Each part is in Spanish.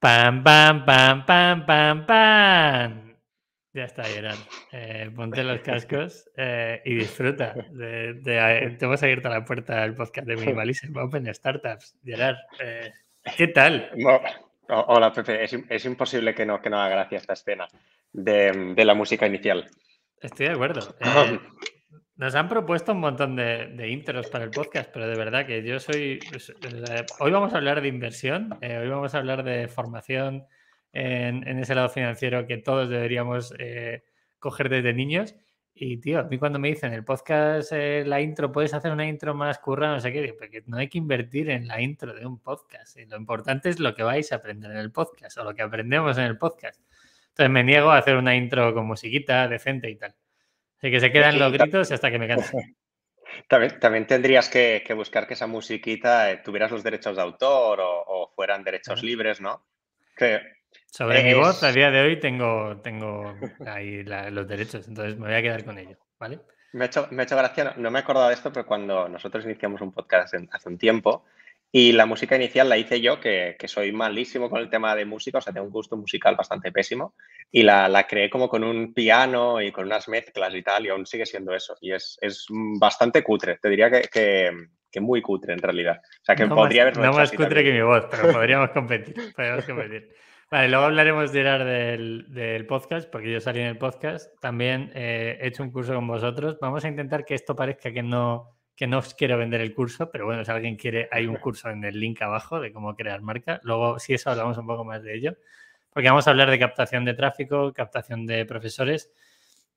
Pam, pam, pam, pam, pam, pam. Ya está, Gerard. Eh, ponte los cascos eh, y disfruta. De, de, te vas a abierto la puerta al podcast de Minimalism Open Startups. Gerard, eh, ¿qué tal? hola, Pepe. Es, imposible que no, que no haga gracia esta escena de, de la música inicial. Estoy de acuerdo. Eh, nos han propuesto un montón de, intros para el podcast, pero de verdad que yo soy... Pues, hoy vamos a hablar de inversión, eh, hoy vamos a hablar de formación en, ese lado financiero que todos deberíamos eh, coger desde niños. Y, tío, a mí cuando me dicen el podcast, la intro, puedes hacer una intro más curra, no sé qué, porque no hay que invertir en la intro de un podcast. lo importante es lo que vais a aprender en el podcast o lo que aprendemos en el podcast. Entonces me niego a hacer una intro con musiquita decente y tal. Así que se quedan los gritos hasta que me canse. También, tendrías que, buscar que esa musiquita eh, tuvieras los derechos de autor o, fueran derechos libres, ¿no? Sobre mi voz, a día de hoy tengo, tengo ahí los derechos, entonces me voy a quedar con ello, ¿vale? Me ha hecho, me hecho gracia, no, me he acordado de esto, pero cuando nosotros iniciamos un podcast hace un tiempo, y la música inicial la hice yo, que, soy malísimo con el tema de música, o sea, tengo un gusto musical bastante pésimo, y la, la, creé como con un piano y con unas mezclas y tal, y aún sigue siendo eso. Y es, es bastante cutre, te diría que, que, muy cutre en realidad. O sea, que podría haber... No más cutre que mi voz, pero podríamos competir. podríamos competir. Vale, luego hablaremos de del, del, podcast, porque yo salí en el podcast. También eh, he hecho un curso con vosotros. Vamos a intentar que esto parezca que no que no os quiero vender el curso, pero bueno, si alguien quiere, hay un curso en el link abajo de cómo crear marca. Luego, si eso, hablamos un poco más de ello, porque vamos a hablar de captación de tráfico, captación de profesores.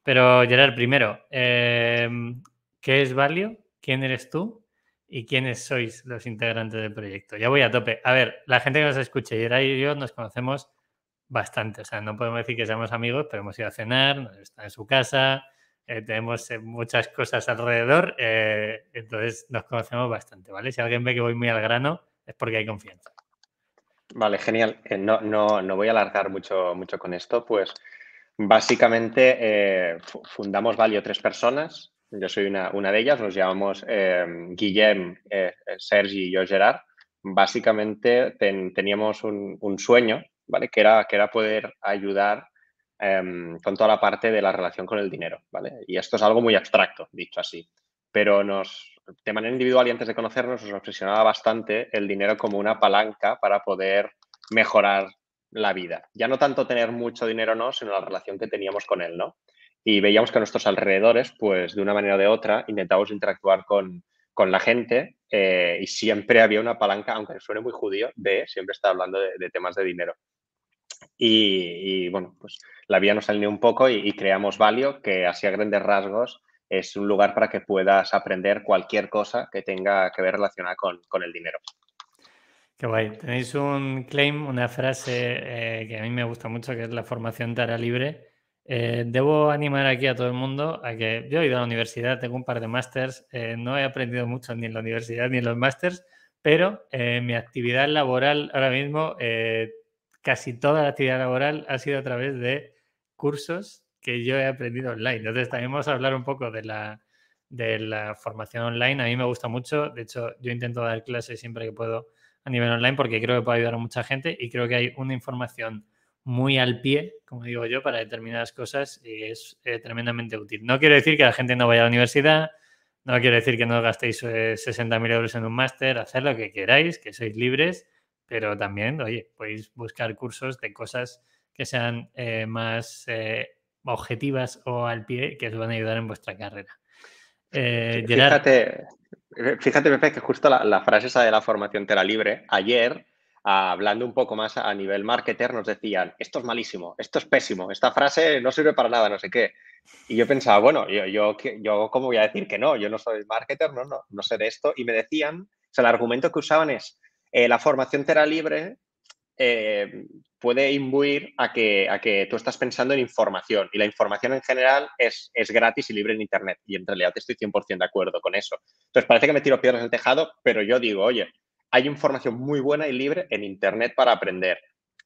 Pero, Gerard, primero, em, ¿qué es Valio? ¿Quién eres tú? ¿Y quiénes sois los integrantes del proyecto? Ya voy a tope. A ver, la gente que nos escuche, Gerard y yo nos conocemos bastante. O sea, no podemos decir que seamos amigos, pero hemos ido a cenar, está en su casa, eh, tenemos eh, muchas cosas alrededor, eh, entonces nos conocemos bastante, ¿vale? Si alguien ve que voy muy al grano, es porque hay confianza. Vale, genial. No, no, no voy a alargar mucho, mucho con esto, pues básicamente fundamos Valio tres personas, yo soy una, una de ellas, nos llamamos Guillem, Sergi y yo Gerard. Básicamente teníamos un, un, sueño, ¿vale? Que era, que era poder ayudar Em, con toda la parte de la relación con el dinero, ¿vale? Y esto es algo muy abstracto, dicho así, pero nos, de manera individual y antes de conocernos, nos obsesionaba bastante el dinero como una palanca para poder mejorar la vida. Ya no tanto tener mucho dinero, no, sino la relación que teníamos con él, ¿no? Y veíamos que a nuestros alrededores, pues de una manera o de otra, intentábamos interactuar con, con la gente eh, y siempre había una palanca, aunque suene muy judío, de siempre está hablando de temas de dinero. Y, bueno, pues la vía nos alineó un poco y, creamos Valio, que así a grandes rasgos es un lugar para que puedas aprender cualquier cosa que tenga que ver relacionada con, el dinero. Qué guay. Tenéis un claim, una frase eh, que a mí me gusta mucho, que es la formación tara libre. Eh, debo animar aquí a todo el mundo a que yo he ido a la universidad, tengo un par de másters, eh, no he aprendido mucho ni en la universidad ni en los másters, pero mi actividad laboral ahora mismo casi toda la actividad laboral ha sido a través de cursos que yo he aprendido online. Entonces también vamos a hablar un poco de la, de la formación online. A mí me gusta mucho. De hecho, yo intento dar clases siempre que puedo a nivel online porque creo que puede ayudar a mucha gente y creo que hay una información muy al pie, como digo yo, para determinadas cosas y es eh, tremendamente útil. No quiero decir que la gente no vaya a la universidad, no quiero decir que no gastéis 60.000 eh, euros en un máster, hacer lo que queráis, que sois libres pero también, oye, podéis buscar cursos de cosas que sean eh, más eh, objetivas o al pie que os van a ayudar en vuestra carrera. Eh, fíjate, fíjate, Pepe, que justo la, frase esa de la formación Tera Libre, ayer, hablando un poco más a nivel marketer, nos decían, esto es malísimo, esto es pésimo, esta frase no sirve para nada, no sé qué. Y yo pensaba, bueno, yo, yo, yo ¿cómo voy a decir que no? Yo no soy marketer, no, no, no sé de esto. Y me decían, o sea, el argumento que usaban es, eh, la formación Tera Libre eh, puede imbuir a que, a que tú estás pensando en información y la información en general es, es gratis y libre en Internet y en realidad estoy 100% de acuerdo con eso. Entonces parece que me tiro piedras el tejado, pero yo digo, oye, hay información muy buena y libre en Internet para aprender.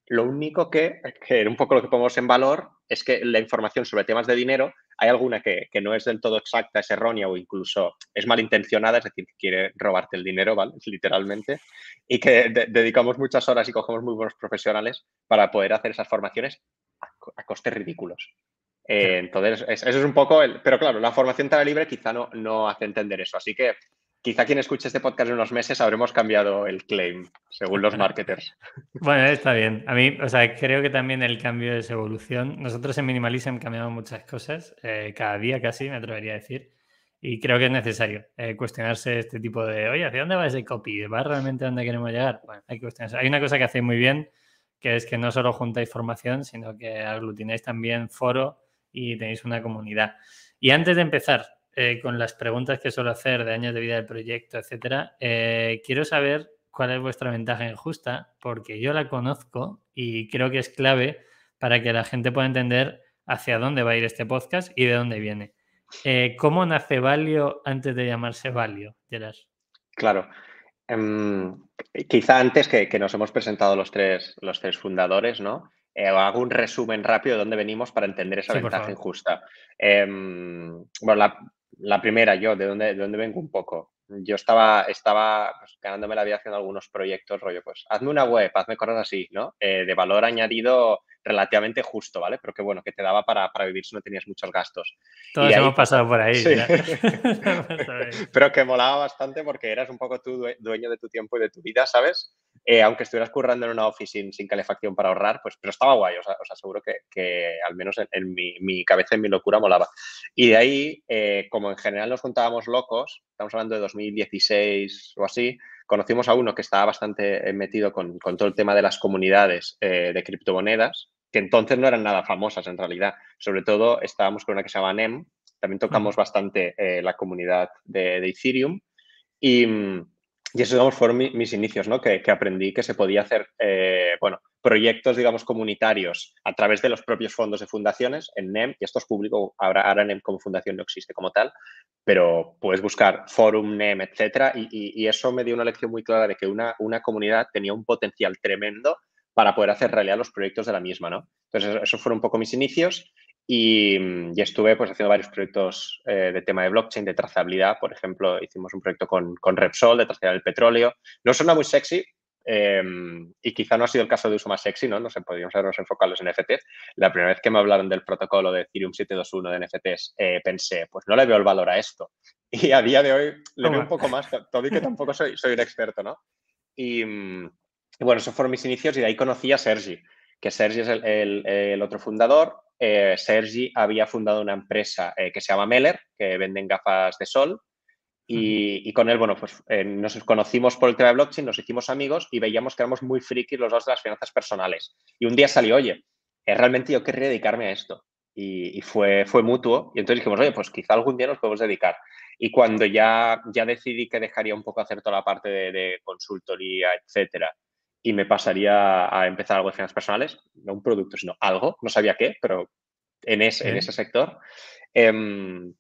Lo único que, que un poco lo que ponemos en valor es que la información sobre temas de dinero hay alguna que, no es del todo exacta, es errónea o incluso es malintencionada, es decir, que quiere robarte el dinero, ¿vale? Literalmente, y que dedicamos muchas horas y cogemos muy buenos profesionales para poder hacer esas formaciones a, costes ridículos. Eh, entonces, eso es un poco el... Pero claro, la formación tan libre quizá no, no hace entender eso. Así que quizá quien escuche este podcast en unos meses habremos cambiado el claim, según los marketers. Bueno, está bien. A mí, o sea, creo que también el cambio es evolución. Nosotros en Minimalism cambiamos muchas cosas, eh, cada día casi, me atrevería a decir. Y creo que es necesario eh, cuestionarse este tipo de, oye, ¿hacia dónde va ese copy? ¿Va realmente a dónde queremos llegar? Bueno, hay que cuestionarse. Hay una cosa que hacéis muy bien, que es que no solo juntáis formación, sino que aglutináis también foro y tenéis una comunidad. Y antes de empezar, eh, con las preguntas que suelo hacer de años de vida del proyecto, etcétera, eh, quiero saber cuál es vuestra ventaja injusta, porque yo la conozco y creo que es clave para que la gente pueda entender hacia dónde va a ir este podcast y de dónde viene. Eh, ¿Cómo nace Valio antes de llamarse Valio, Gerard? Claro. Em, quizá antes que, nos hemos presentado los tres, los tres fundadores, ¿no? hago un resumen rápido de dónde venimos para entender esa ventaja injusta. Em, bueno, la, la primera, yo, ¿de dónde, de dónde vengo un poco? Yo estaba, estaba pues, ganándome la vida haciendo algunos proyectos, rollo, pues hazme una web, hazme cosas así, ¿no? Eh, de valor añadido relativamente justo, ¿vale? Pero que bueno, que te daba para, vivir si no tenías muchos gastos. Todos hemos pasado por ahí. Pero que molaba bastante porque eras un poco tú dueño de tu tiempo y de tu vida, ¿sabes? Eh, aunque estuvieras currando en una oficina sin calefacción para ahorrar, pues, pero estaba guay, os, os aseguro que, al menos en, mi, cabeza, en mi locura, molaba. Y de ahí, eh, como en general nos juntábamos locos, estamos hablando de 2016 o así, conocimos a uno que estaba bastante metido con, todo el tema de las comunidades eh, de criptomonedas, que entonces no eran nada famosas en realidad. Sobre todo estábamos con una que se llama NEM, también tocamos bastante la comunidad de, de Ethereum. Y, mm, y esos, digamos, fueron mis inicios, ¿no? Que, aprendí que se podía hacer, eh, bueno, proyectos, digamos, comunitarios a través de los propios fondos de fundaciones en NEM, y esto es público, ahora, ahora NEM como fundación no existe como tal, pero puedes buscar forum, NEM, etcétera, y, eso me dio una lección muy clara de que una, una comunidad tenía un potencial tremendo para poder hacer realidad los proyectos de la misma, ¿no? Entonces, esos fueron un poco mis inicios y, estuve pues, haciendo varios proyectos eh, de tema de blockchain, de trazabilidad. Por ejemplo, hicimos un proyecto con, con Repsol de trazabilidad del petróleo. No suena muy sexy em, y quizá no ha sido el caso de uso más sexy, ¿no? No sé, podríamos habernos enfocado en NFTs. La primera vez que me hablaron del protocolo de Ethereum 721 de NFTs, eh, pensé, pues no le veo el valor a esto. Y a día de hoy le veo un poco más, todo y que tampoco soy, soy un experto, ¿no? Y, bueno, esos fueron mis inicios y de ahí conocí a Sergi, que Sergi es el, el otro fundador eh, Sergi había fundado una empresa eh, que se llama Meller, que venden gafas de sol. Y, con él, bueno, pues eh, nos conocimos por el tema de blockchain, nos hicimos amigos y veíamos que éramos muy frikis los dos de las finanzas personales. Y un día salió, oye, realmente yo querría dedicarme a esto. Y, fue, fue mutuo. Y entonces dijimos, oye, pues quizá algún día nos podemos dedicar. Y cuando ya, ya decidí que dejaría un poco hacer toda la parte de, de consultoría, etcétera, y me pasaría a empezar algo de finanzas personales, no un producto, sino algo, no sabía qué, pero en ese, en ese sector. Em,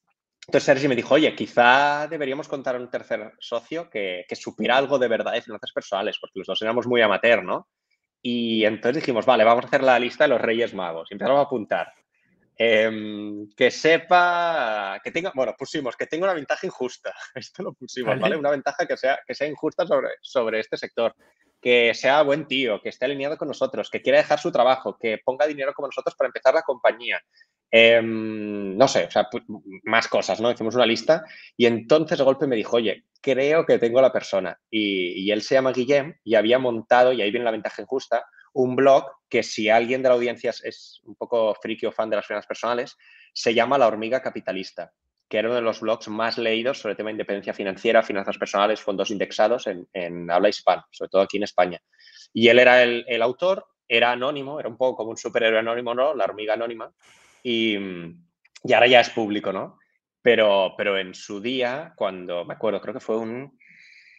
entonces Sergi me dijo, oye, quizá deberíamos contar a un tercer socio que, que, supiera algo de verdad de finanzas personales, porque los dos éramos muy amateur, ¿no? Y entonces dijimos, vale, vamos a hacer la lista de los Reyes Magos. Y empezamos a apuntar. Em, que sepa, que tenga, bueno, pusimos que tenga una ventaja injusta. Esto lo pusimos, ¿vale? Una ventaja que sea, que sea injusta sobre, sobre este sector que sea buen tío, que esté alineado con nosotros, que quiera dejar su trabajo, que ponga dinero como nosotros para empezar la compañía. Em, no sé, o sea, más cosas, ¿no? Hicimos una lista y entonces golpe me dijo, oye, creo que tengo la persona. Y, él se llama Guillem y había montado, y ahí viene la ventaja injusta, un blog que si alguien de la audiencia es un poco friki o fan de las finanzas personales, se llama La Hormiga Capitalista que era uno de los blogs más leídos sobre el tema de independencia financiera, finanzas personales, fondos indexados en, habla hispana, sobre todo aquí en España. Y él era el, autor, era anónimo, era un poco como un superhéroe anónimo, ¿no? La hormiga anónima. Y, y ahora ya es público, ¿no? Pero, pero en su día, cuando, me acuerdo, creo que fue un,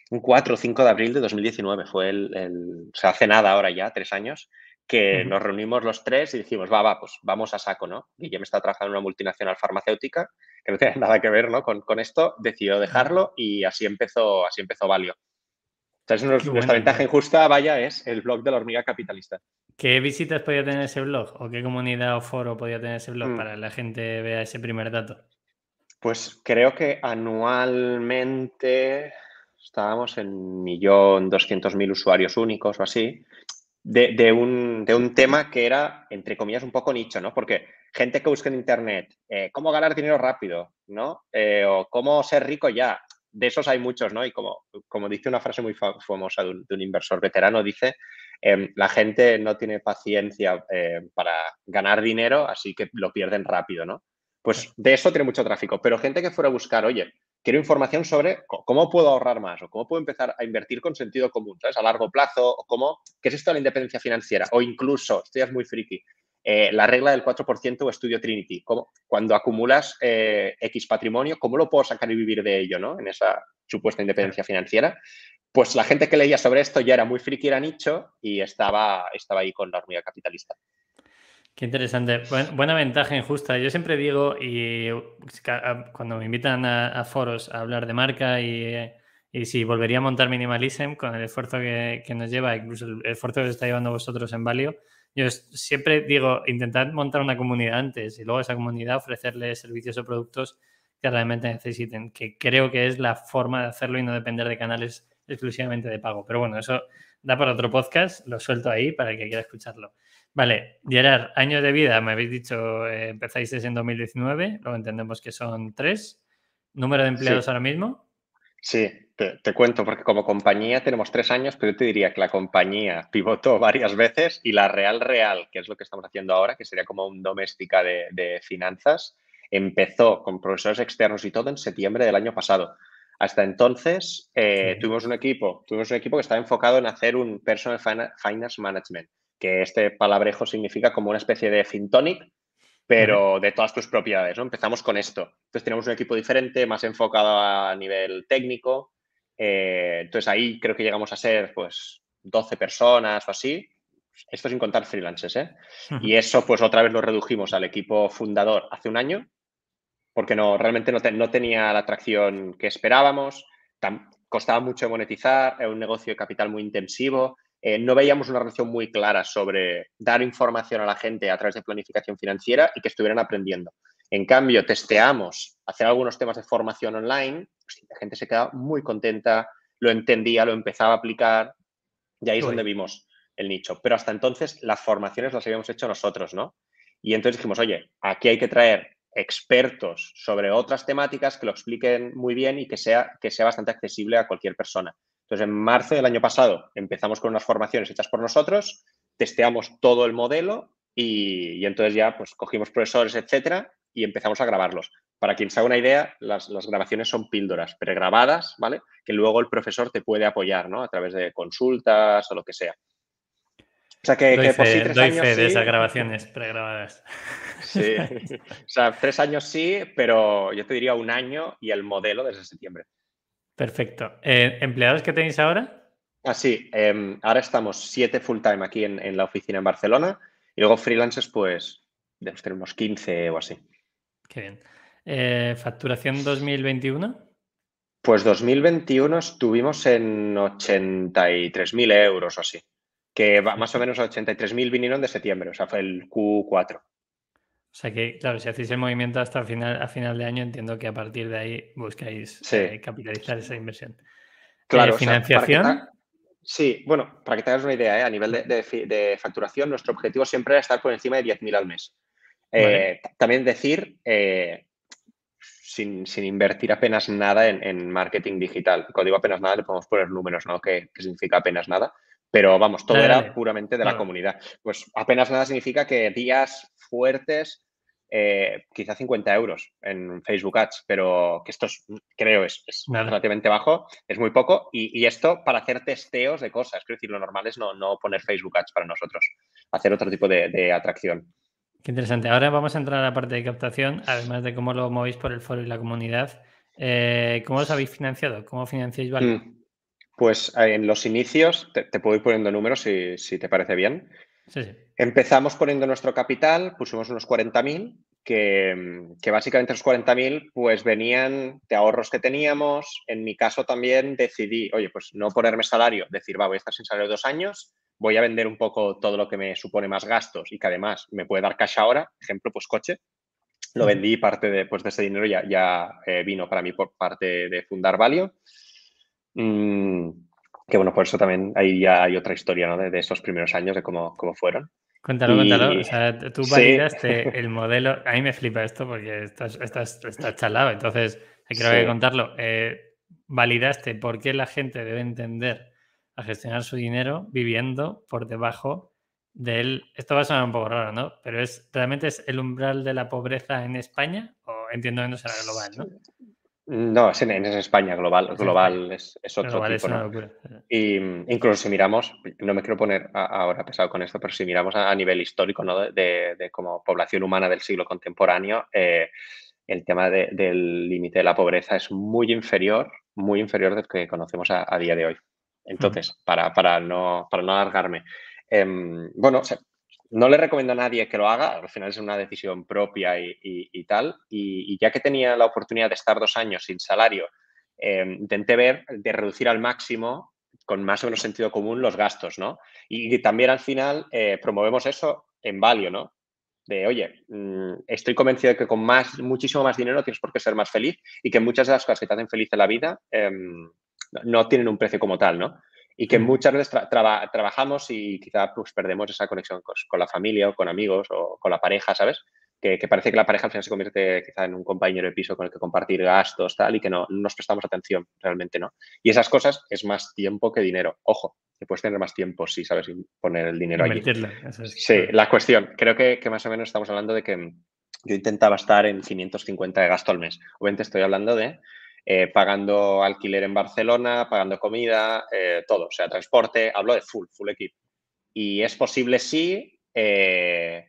un 4 o 5 de abril de 2019, fue el, el, o hace nada ahora ya, tres años, que nos reunimos los tres y dijimos, va, va, pues vamos a saco, ¿no? Guillem está trabajando en una multinacional farmacéutica que no tiene nada que ver ¿no? con, con esto, decidió dejarlo y así empezó, así empezó Valio. Entonces, nuestra ventaja injusta, vaya, es el blog de la hormiga capitalista. ¿Qué visitas podía tener ese blog? ¿O qué comunidad o foro podía tener ese blog Mm. para que la gente vea ese primer dato? Pues creo que anualmente estábamos en millón doscientos mil usuarios únicos o así, de, de un, de un tema que era, entre comillas, un poco nicho, ¿no? Porque gente que busca en Internet, eh, cómo ganar dinero rápido, ¿no? Eh, o cómo ser rico ya. De esos hay muchos, ¿no? Y como, como dice una frase muy fa- famosa de un, de un inversor veterano, dice, em, la gente no tiene paciencia eh, para ganar dinero, así que lo pierden rápido, ¿no? Pues de eso tiene mucho tráfico. Pero gente que fuera a buscar, oye, quiero información sobre cómo puedo ahorrar más o cómo puedo empezar a invertir con sentido común, ¿sabes? A largo plazo, o cómo, ¿qué es esto de la independencia financiera? O incluso, esto ya es muy friki, eh, la regla del 4% o estudio Trinity. ¿Cómo, cuando acumulas eh, X patrimonio, ¿cómo lo puedo sacar y vivir de ello, ¿no? En esa supuesta independencia financiera. Pues la gente que leía sobre esto ya era muy friki, era nicho y estaba, estaba ahí con la hormiga capitalista. Qué interesante. Buen- buena ventaja injusta. Yo siempre digo, y ca- a- cuando me invitan a, foros a hablar de marca y, y si volvería a montar Minimalism con el esfuerzo que, que nos lleva, incluso el esfuerzo que está llevando vosotros en Valio, yo siempre digo, intentad montar una comunidad antes y luego a esa comunidad ofrecerle servicios o productos que realmente necesiten, que creo que es la forma de hacerlo y no depender de canales exclusivamente de pago. Pero bueno, eso da para otro podcast, lo suelto ahí para el que quiera escucharlo. Vale, Gerard, años de vida, me habéis dicho, eh, empezáis en 2019, luego entendemos que son tres. ¿Número de empleados Sí. ahora mismo? Sí, te, te cuento, porque como compañía tenemos tres años, pero yo te diría que la compañía pivotó varias veces y la real real, que es lo que estamos haciendo ahora, que sería como un doméstica de, de finanzas, empezó con profesores externos y todo en septiembre del año pasado. Hasta entonces eh, Sí. tuvimos un equipo, tuvimos un equipo que estaba enfocado en hacer un personal Fina- finance management, que este palabrejo significa como una especie de FinTonic, pero de todas tus propiedades, ¿no? Empezamos con esto. Entonces tenemos un equipo diferente, más enfocado a nivel técnico. eh, entonces ahí creo que llegamos a ser pues 12 personas o así. Esto sin contar freelancers, ¿eh? Y eso pues otra vez lo redujimos al equipo fundador hace un año, porque no, realmente no, te- no tenía la atracción que esperábamos, costaba mucho monetizar, era un negocio de capital muy intensivo, eh, no veíamos una relación muy clara sobre dar información a la gente a través de planificación financiera y que estuvieran aprendiendo. En cambio, testeamos hacer algunos temas de formación online, pues, la gente se quedaba muy contenta, lo entendía, lo empezaba a aplicar y ahí es Uy. donde vimos el nicho. Pero hasta entonces las formaciones las habíamos hecho nosotros, ¿no? Y entonces dijimos, oye, aquí hay que traer expertos sobre otras temáticas que lo expliquen muy bien y que sea, que sea bastante accesible a cualquier persona. Entonces, en marzo del año pasado empezamos con unas formaciones hechas por nosotros, testeamos todo el modelo y, y entonces ya pues cogimos profesores, etcétera, y empezamos a grabarlos. Para quien se haga una idea, las, las grabaciones son píldoras pregrabadas, ¿vale? Que luego el profesor te puede apoyar, ¿no? A través de consultas o lo que sea. O sea que, doy que por fe, sí tres doy años fe de esas grabaciones pregrabadas. Sí, o sea, tres años sí, pero yo te diría un año y el modelo desde septiembre. Perfecto. Eh, ¿Empleados que tenéis ahora? Ah, sí, em, ahora estamos siete full time aquí en, en la oficina en Barcelona y luego freelancers, pues debemos tener unos 15 o así. Qué bien. Eh, ¿Facturación 2021? Pues 2021 estuvimos en 83.000 euros o así, que va, más o menos 83.000 vinieron de septiembre, o sea, fue el Q4. O sea que, claro, si hacéis el movimiento hasta final, a final de año, entiendo que a partir de ahí buscáis Sí. eh, capitalizar esa inversión. Claro, Eh, o sea, para que ¿Financiación? sí, bueno, para que te hagas una idea, ¿eh? a nivel de, de fi- de facturación, nuestro objetivo siempre era estar por encima de 10.000 al mes. Vale. También decir, sin, sin invertir apenas nada en, en marketing digital. Cuando digo apenas nada, le podemos poner números, ¿no? ¿Qué, qué significa apenas nada? Pero vamos, todo era puramente de la comunidad. Pues apenas nada significa que días fuertes, eh, quizá 50 euros en Facebook Ads, pero que esto es, creo es, relativamente bajo, es muy poco. Y, y esto para hacer testeos de cosas. Quiero decir, lo normal es no, no poner Facebook Ads para nosotros, hacer otro tipo de, de atracción. Qué interesante. Ahora vamos a entrar a la parte de captación, además de cómo lo movéis por el foro y la comunidad. Eh, ¿Cómo os habéis financiado? ¿Cómo financiáis Value? Mm, Pues eh, en los inicios, te, te puedo ir poniendo números si, si te parece bien. Sí, sí. Empezamos poniendo nuestro capital, pusimos unos 40.000, que, que básicamente esos 40.000 pues venían de ahorros que teníamos. En mi caso también decidí, oye, pues no ponerme salario, decir, va, voy a estar sin salario dos años, voy a vender un poco todo lo que me supone más gastos y que además me puede dar cash ahora, ejemplo, pues coche. Lo vendí y parte de, pues, de ese dinero ya, ya eh, vino para mí por parte de fundar Valio. Mm, que bueno, por eso también ahí ya hay otra historia ¿no? de, de, esos primeros años, de cómo, cómo fueron. Cuéntalo, y... cuéntalo. O sea, tú validaste el modelo. A mí me flipa esto porque estás, estás, estás chalado. Entonces, creo sí. que contarlo. Eh, validaste por qué la gente debe entender a gestionar su dinero viviendo por debajo del. Esto va a sonar un poco raro, ¿no? Pero es realmente es el umbral de la pobreza en España, o entiendo que no será global, ¿no? No, es en, España, global, global es, es otro global tipo, es ¿no? Y incluso si miramos, no me quiero poner a, ahora pesado con esto, pero si miramos a, a nivel histórico, ¿no? De, como población humana del siglo contemporáneo, eh, el tema de, del límite de la pobreza es muy inferior, muy inferior del que conocemos a, a día de hoy. Entonces, mm. para, para, no, para no alargarme, eh, bueno, o sea, no le recomiendo a nadie que lo haga, al final es una decisión propia y, tal. Y, ya que tenía la oportunidad de estar dos años sin salario, eh, intenté ver de reducir al máximo, con más o menos sentido común, los gastos, ¿no? Y, también al final eh, promovemos eso en Valio, ¿no? De, oye, mmm, estoy convencido de que con más, muchísimo más dinero tienes por qué ser más feliz y que muchas de las cosas que te hacen feliz en la vida eh, no tienen un precio como tal, ¿no? Y que muchas veces tra traba trabajamos y quizá pues perdemos esa conexión con, con, la familia o con amigos o con la pareja, ¿sabes? Que, que, parece que la pareja al final se convierte quizá en un compañero de piso con el que compartir gastos, tal, y que no, no nos prestamos atención realmente, ¿no? Y esas cosas es más tiempo que dinero. Ojo, que puedes tener más tiempo si sabes poner el dinero allí. Es... Sí, la cuestión, creo que, que más o menos estamos hablando de que yo intentaba estar en 550 de gasto al mes. Obviamente estoy hablando de eh, pagando alquiler en Barcelona, pagando comida, eh, todo, o sea, transporte, hablo de full, full equipo. Y es posible sí. Eh,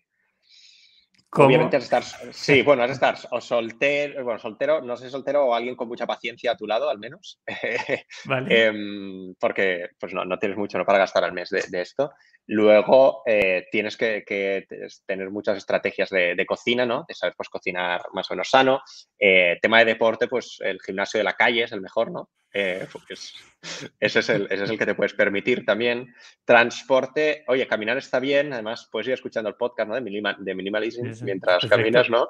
¿Cómo? Obviamente has estar, sí, bueno, has estar o soltero, bueno, soltero, no sé soltero o alguien con mucha paciencia a tu lado, al menos. Vale. eh, porque pues no, no, tienes mucho ¿no? para gastar al mes de, de esto. Luego eh, tienes que, que, tener muchas estrategias de, de, cocina, ¿no? De saber pues cocinar más o menos sano. Eh, tema de deporte, pues el gimnasio de la calle es el mejor, ¿no? Eh, pues, ese, es el, ese es el que te puedes permitir también. Transporte, oye, caminar está bien, además puedes ir escuchando el podcast ¿no? de, minimal, de minimalism sí, sí. mientras Perfecto. caminas, ¿no?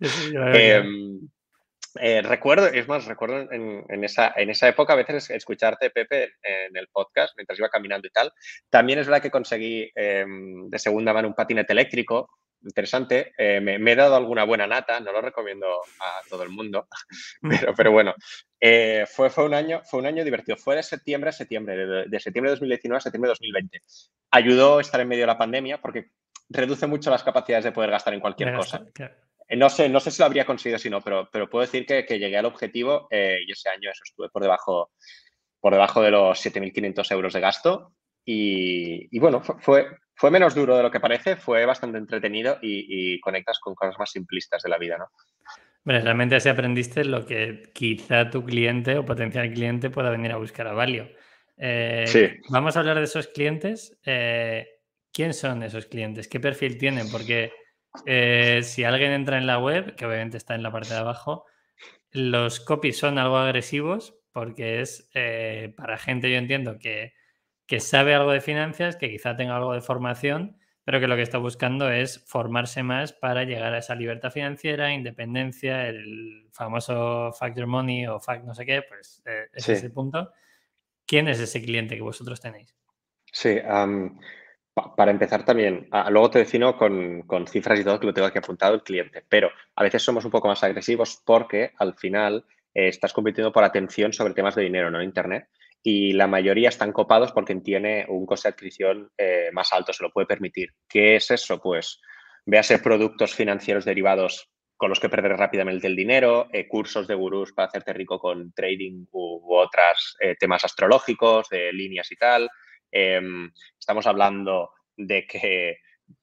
Sí, eh, recuerdo, es más, recuerdo en, en, esa, en esa época a veces escucharte, Pepe, en el podcast mientras iba caminando y tal. También es verdad que conseguí eh, de segunda mano un patinete eléctrico, interesante. Eh, me, me, he dado alguna buena nata, no lo recomiendo a todo el mundo, pero, pero bueno, eh, fue, fue, un año, fue un año divertido. Fue de septiembre a septiembre, de, de, septiembre de 2019 a septiembre de 2020. Ayudó estar en medio de la pandemia porque reduce mucho las capacidades de poder gastar en cualquier cosa. Claro. No sé, no sé si lo habría conseguido si no, pero, pero puedo decir que, que llegué al objetivo eh, y ese año eso estuve por debajo, por debajo de los 7.500 euros de gasto. Y, y bueno, fue, fue, menos duro de lo que parece, fue bastante entretenido y, y, conectas con cosas más simplistas de la vida, ¿no? Bueno, realmente así aprendiste lo que quizá tu cliente o potencial cliente pueda venir a buscar a Valio. Eh, sí. Vamos a hablar de esos clientes. Eh, ¿Quién son esos clientes? ¿Qué perfil tienen? Porque eh, si alguien entra en la web, que obviamente está en la parte de abajo, los copies son algo agresivos porque es eh, para gente, yo entiendo, que, que, sabe algo de finanzas, que quizá tenga algo de formación, pero que lo que está buscando es formarse más para llegar a esa libertad financiera, independencia, el famoso factor money o fact no sé qué, pues eh, ese sí. es el punto. ¿Quién es ese cliente que vosotros tenéis? Sí, um, para empezar también, ah, luego te defino con, cifras y todo que lo tengo aquí apuntado el cliente, pero a veces somos un poco más agresivos porque al final eh, estás compitiendo por atención sobre temas de dinero, no Internet, y la mayoría están copados porque tiene un coste de adquisición eh, más alto, se lo puede permitir. ¿Qué es eso? Pues véase productos financieros derivados con los que perder rápidamente el dinero, eh, cursos de gurús para hacerte rico con trading u, u otros temas astrológicos, de líneas y tal, eh, estamos hablando de que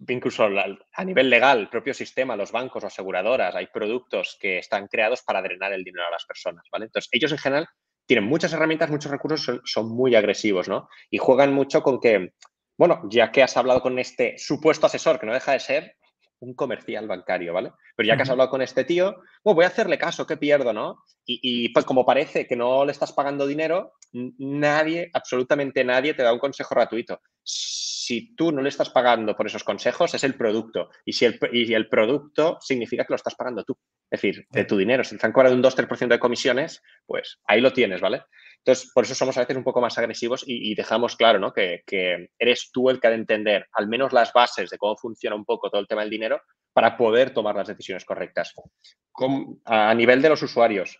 incluso a nivel legal, el propio sistema, los bancos o aseguradoras, hay productos que están creados para drenar el dinero a las personas. Entonces, ellos en general tienen muchas herramientas, muchos recursos, son, son muy agresivos, ¿no? Y juegan mucho con que, bueno, ya que has hablado con este supuesto asesor, que no deja de ser, un comercial bancario, ¿vale? Pero ya que has hablado con este tío, pues voy a hacerle caso, ¿qué pierdo, no? Y, pues como parece que no le estás pagando dinero, nadie, absolutamente nadie te da un consejo gratuito. Si tú no le estás pagando por esos consejos, es el producto. Y si el, y el producto significa que lo estás pagando tú. Es decir, de tu dinero. Si te han cobrado un 2-3% de comisiones, pues ahí lo tienes, ¿vale? Entonces, por eso somos a veces un poco más agresivos y, dejamos claro ¿no? que, eres tú el que ha de entender al menos las bases de cómo funciona un poco todo el tema del dinero para poder tomar las decisiones correctas. a nivel de los usuarios,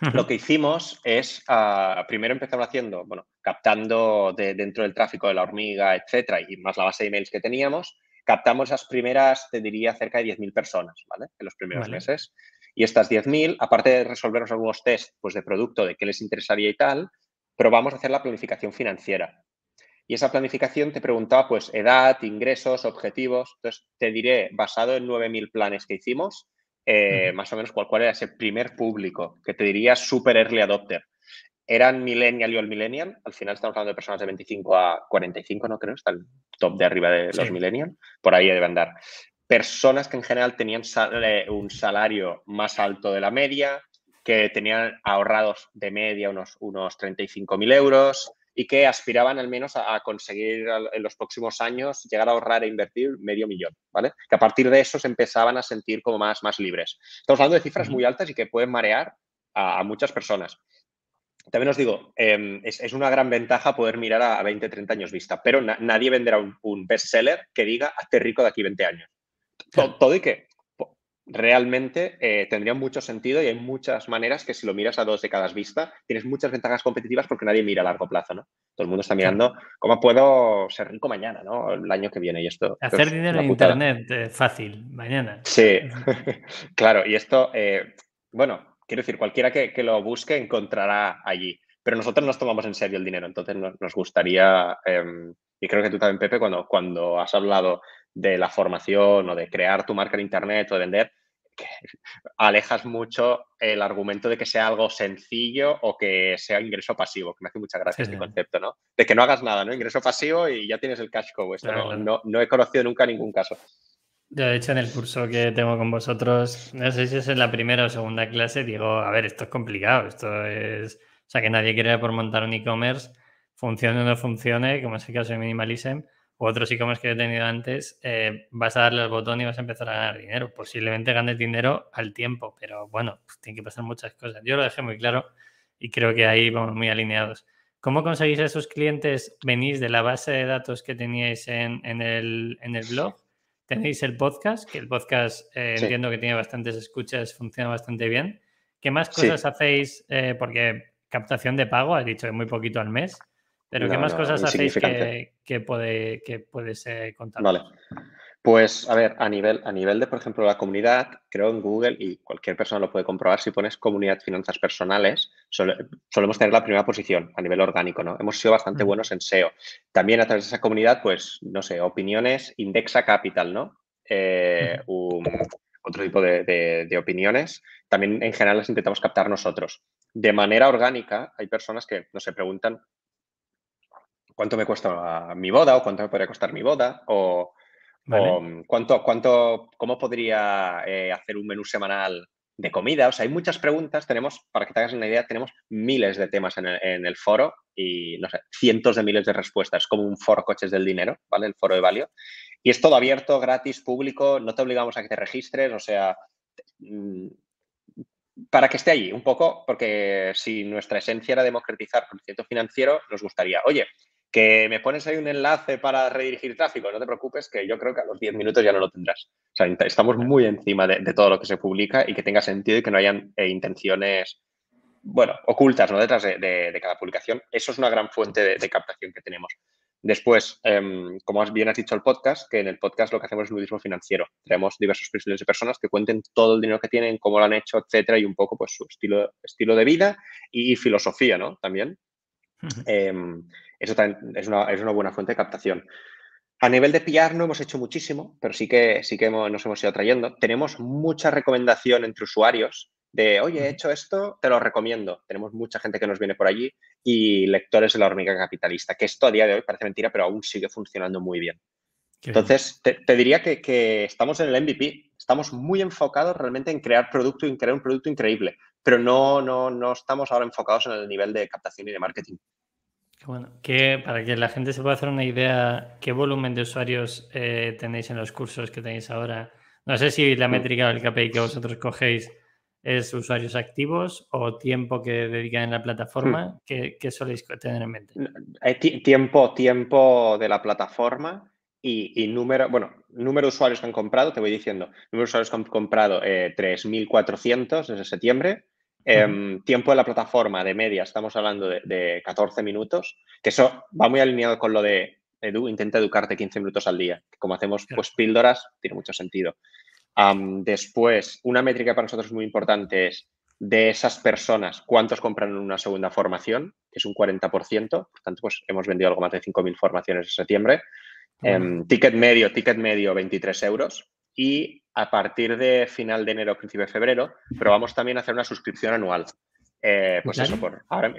lo que hicimos es, ah, primero empezamos haciendo, bueno, captando de, dentro del tráfico de la hormiga, etcétera, y más la base de emails que teníamos, captamos esas primeras, te diría, cerca de 10.000 personas, ¿vale? En los primeros meses. Y estas 10.000, aparte de resolvernos algunos test pues, de producto, de qué les interesaría y tal, probamos a hacer la planificación financiera. Y esa planificación te preguntaba, pues, edad, ingresos, objetivos. Entonces, te diré, basado en 9.000 planes que hicimos, eh, más o menos cuál, cuál era ese primer público, que te diría super early adopter. Eran millennial y all millennial. Al final estamos hablando de personas de 25 a 45, no creo, está el top de arriba de los millennial. Por ahí debe andar personas que en general tenían un salario más alto de la media, que tenían ahorrados de media unos, unos 35.000 euros y que aspiraban al menos a, conseguir en los próximos años llegar a ahorrar e invertir medio millón, ¿vale? Que a partir de eso se empezaban a sentir como más, más libres. Estamos hablando de cifras muy altas y que pueden marear a, muchas personas. También os digo, em, es, una gran ventaja poder mirar a, 20, 30 años vista, pero nadie venderá un, un bestseller que diga hazte rico de aquí 20 años. Todo, y que realmente eh, tendría mucho sentido y hay muchas maneras que si lo miras a dos décadas vista, tienes muchas ventajas competitivas porque nadie mira a largo plazo, ¿no? Todo el mundo está mirando cómo puedo ser rico mañana, ¿no? El año que viene y esto. Hacer dinero en Internet, eh, fácil, mañana. Sí, claro, y esto, eh, bueno, quiero decir, cualquiera que, lo busque encontrará allí, pero nosotros nos tomamos en serio el dinero, entonces nos, gustaría, em, y creo que tú también, Pepe, cuando, cuando has hablado de la formación o de crear tu marca en Internet o de vender, que alejas mucho el argumento de que sea algo sencillo o que sea ingreso pasivo, que me hace mucha gracia este concepto, ¿no? De que no hagas nada, ¿no? Ingreso pasivo y ya tienes el cash cow. no, no, he conocido nunca ningún caso. Yo, de hecho, en el curso que tengo con vosotros, no sé si es en la primera o segunda clase, digo, a ver, esto es complicado, esto es... O sea, que nadie quiere por montar un e-commerce, funcione o no funcione, como es el caso de Minimalism, u otros e-commerce que he tenido antes, eh, vas a darle al botón y vas a empezar a ganar dinero. Posiblemente ganes dinero al tiempo, pero bueno, pues tiene que pasar muchas cosas. Yo lo dejé muy claro y creo que ahí vamos muy alineados. ¿Cómo conseguís esos clientes? ¿Venís de la base de datos que teníais en, el, blog? ¿Tenéis el podcast? Que el podcast eh, entiendo que tiene bastantes escuchas, funciona bastante bien. ¿Qué más cosas hacéis? Eh, porque captación de pago, has dicho que muy poquito al mes. Pero ¿qué más cosas hacéis que, que, puede, que puedes contar? Vale. Pues a ver, a nivel, a nivel de, por ejemplo, la comunidad, creo en Google y cualquier persona lo puede comprobar, si pones comunidad finanzas personales, solemos tener la primera posición a nivel orgánico, ¿no? Hemos sido bastante buenos en SEO. También a través de esa comunidad, pues, no sé, opiniones, Indexa Capital, ¿no? Eh, otro tipo de, de, opiniones. También en general las intentamos captar nosotros. De manera orgánica, hay personas que nos se preguntan cuánto me cuesta mi boda o cuánto me podría costar mi boda o, cuánto, cuánto, cómo podría eh, hacer un menú semanal de comida. O sea, hay muchas preguntas. Tenemos, para que te hagas una idea, tenemos miles de temas en el, foro y, no sé, cientos de miles de respuestas, como un foro coches del dinero, ¿vale? El foro de Valio. Y es todo abierto, gratis, público, no te obligamos a que te registres, o sea, mm, para que esté allí un poco, porque si nuestra esencia era democratizar conocimiento financiero, nos gustaría, oye, que me pones ahí un enlace para redirigir tráfico, no te preocupes, que yo creo que a los 10 minutos ya no lo tendrás. O sea, estamos muy encima de, todo lo que se publica y que tenga sentido y que no hayan eh, intenciones, bueno, ocultas, ¿no? Detrás de, cada publicación. Eso es una gran fuente de, captación que tenemos. Después, em, como bien has dicho el podcast, que en el podcast lo que hacemos es nudismo financiero. Tenemos diversos perfiles de personas que cuenten todo el dinero que tienen, cómo lo han hecho, etcétera, y un poco pues su estilo, estilo de vida y, filosofía, ¿no? También. Eso también es una, es una buena fuente de captación. A nivel de PR no hemos hecho muchísimo, pero sí que, sí que nos hemos ido trayendo. Tenemos mucha recomendación entre usuarios de, oye, he hecho esto, te lo recomiendo. Tenemos mucha gente que nos viene por allí y lectores de la hormiga capitalista, que esto a día de hoy parece mentira, pero aún sigue funcionando muy bien. Entonces, te, diría que, estamos en el MVP, estamos muy enfocados realmente en crear producto y en crear un producto increíble, pero no, no, no estamos ahora enfocados en el nivel de captación y de marketing. Bueno, que para que la gente se pueda hacer una idea, ¿qué volumen de usuarios eh, tenéis en los cursos que tenéis ahora? No sé si la métrica del KPI que vosotros cogéis es usuarios activos o tiempo que dedican en la plataforma. Hmm. ¿Qué, soléis tener en mente? Eh, tiempo, tiempo de la plataforma y, número, bueno, número de usuarios que han comprado, te voy diciendo, número de usuarios que han comprado 3.400 eh, desde septiembre. Em, tiempo de la plataforma de media, estamos hablando de, 14 minutos, que eso va muy alineado con lo de Edu, intenta educarte 15 minutos al día. Como hacemos pues píldoras, tiene mucho sentido después, una métrica para nosotros muy importante es de esas personas, cuántos compran una segunda formación, que es un 40%, por tanto, pues hemos vendido algo más de 5.000 formaciones en septiembre. Em, ticket medio, ticket medio 23 euros. Y a partir de final de enero, principio de febrero, probamos también hacer una suscripción anual. Eh, pues eso, por ahora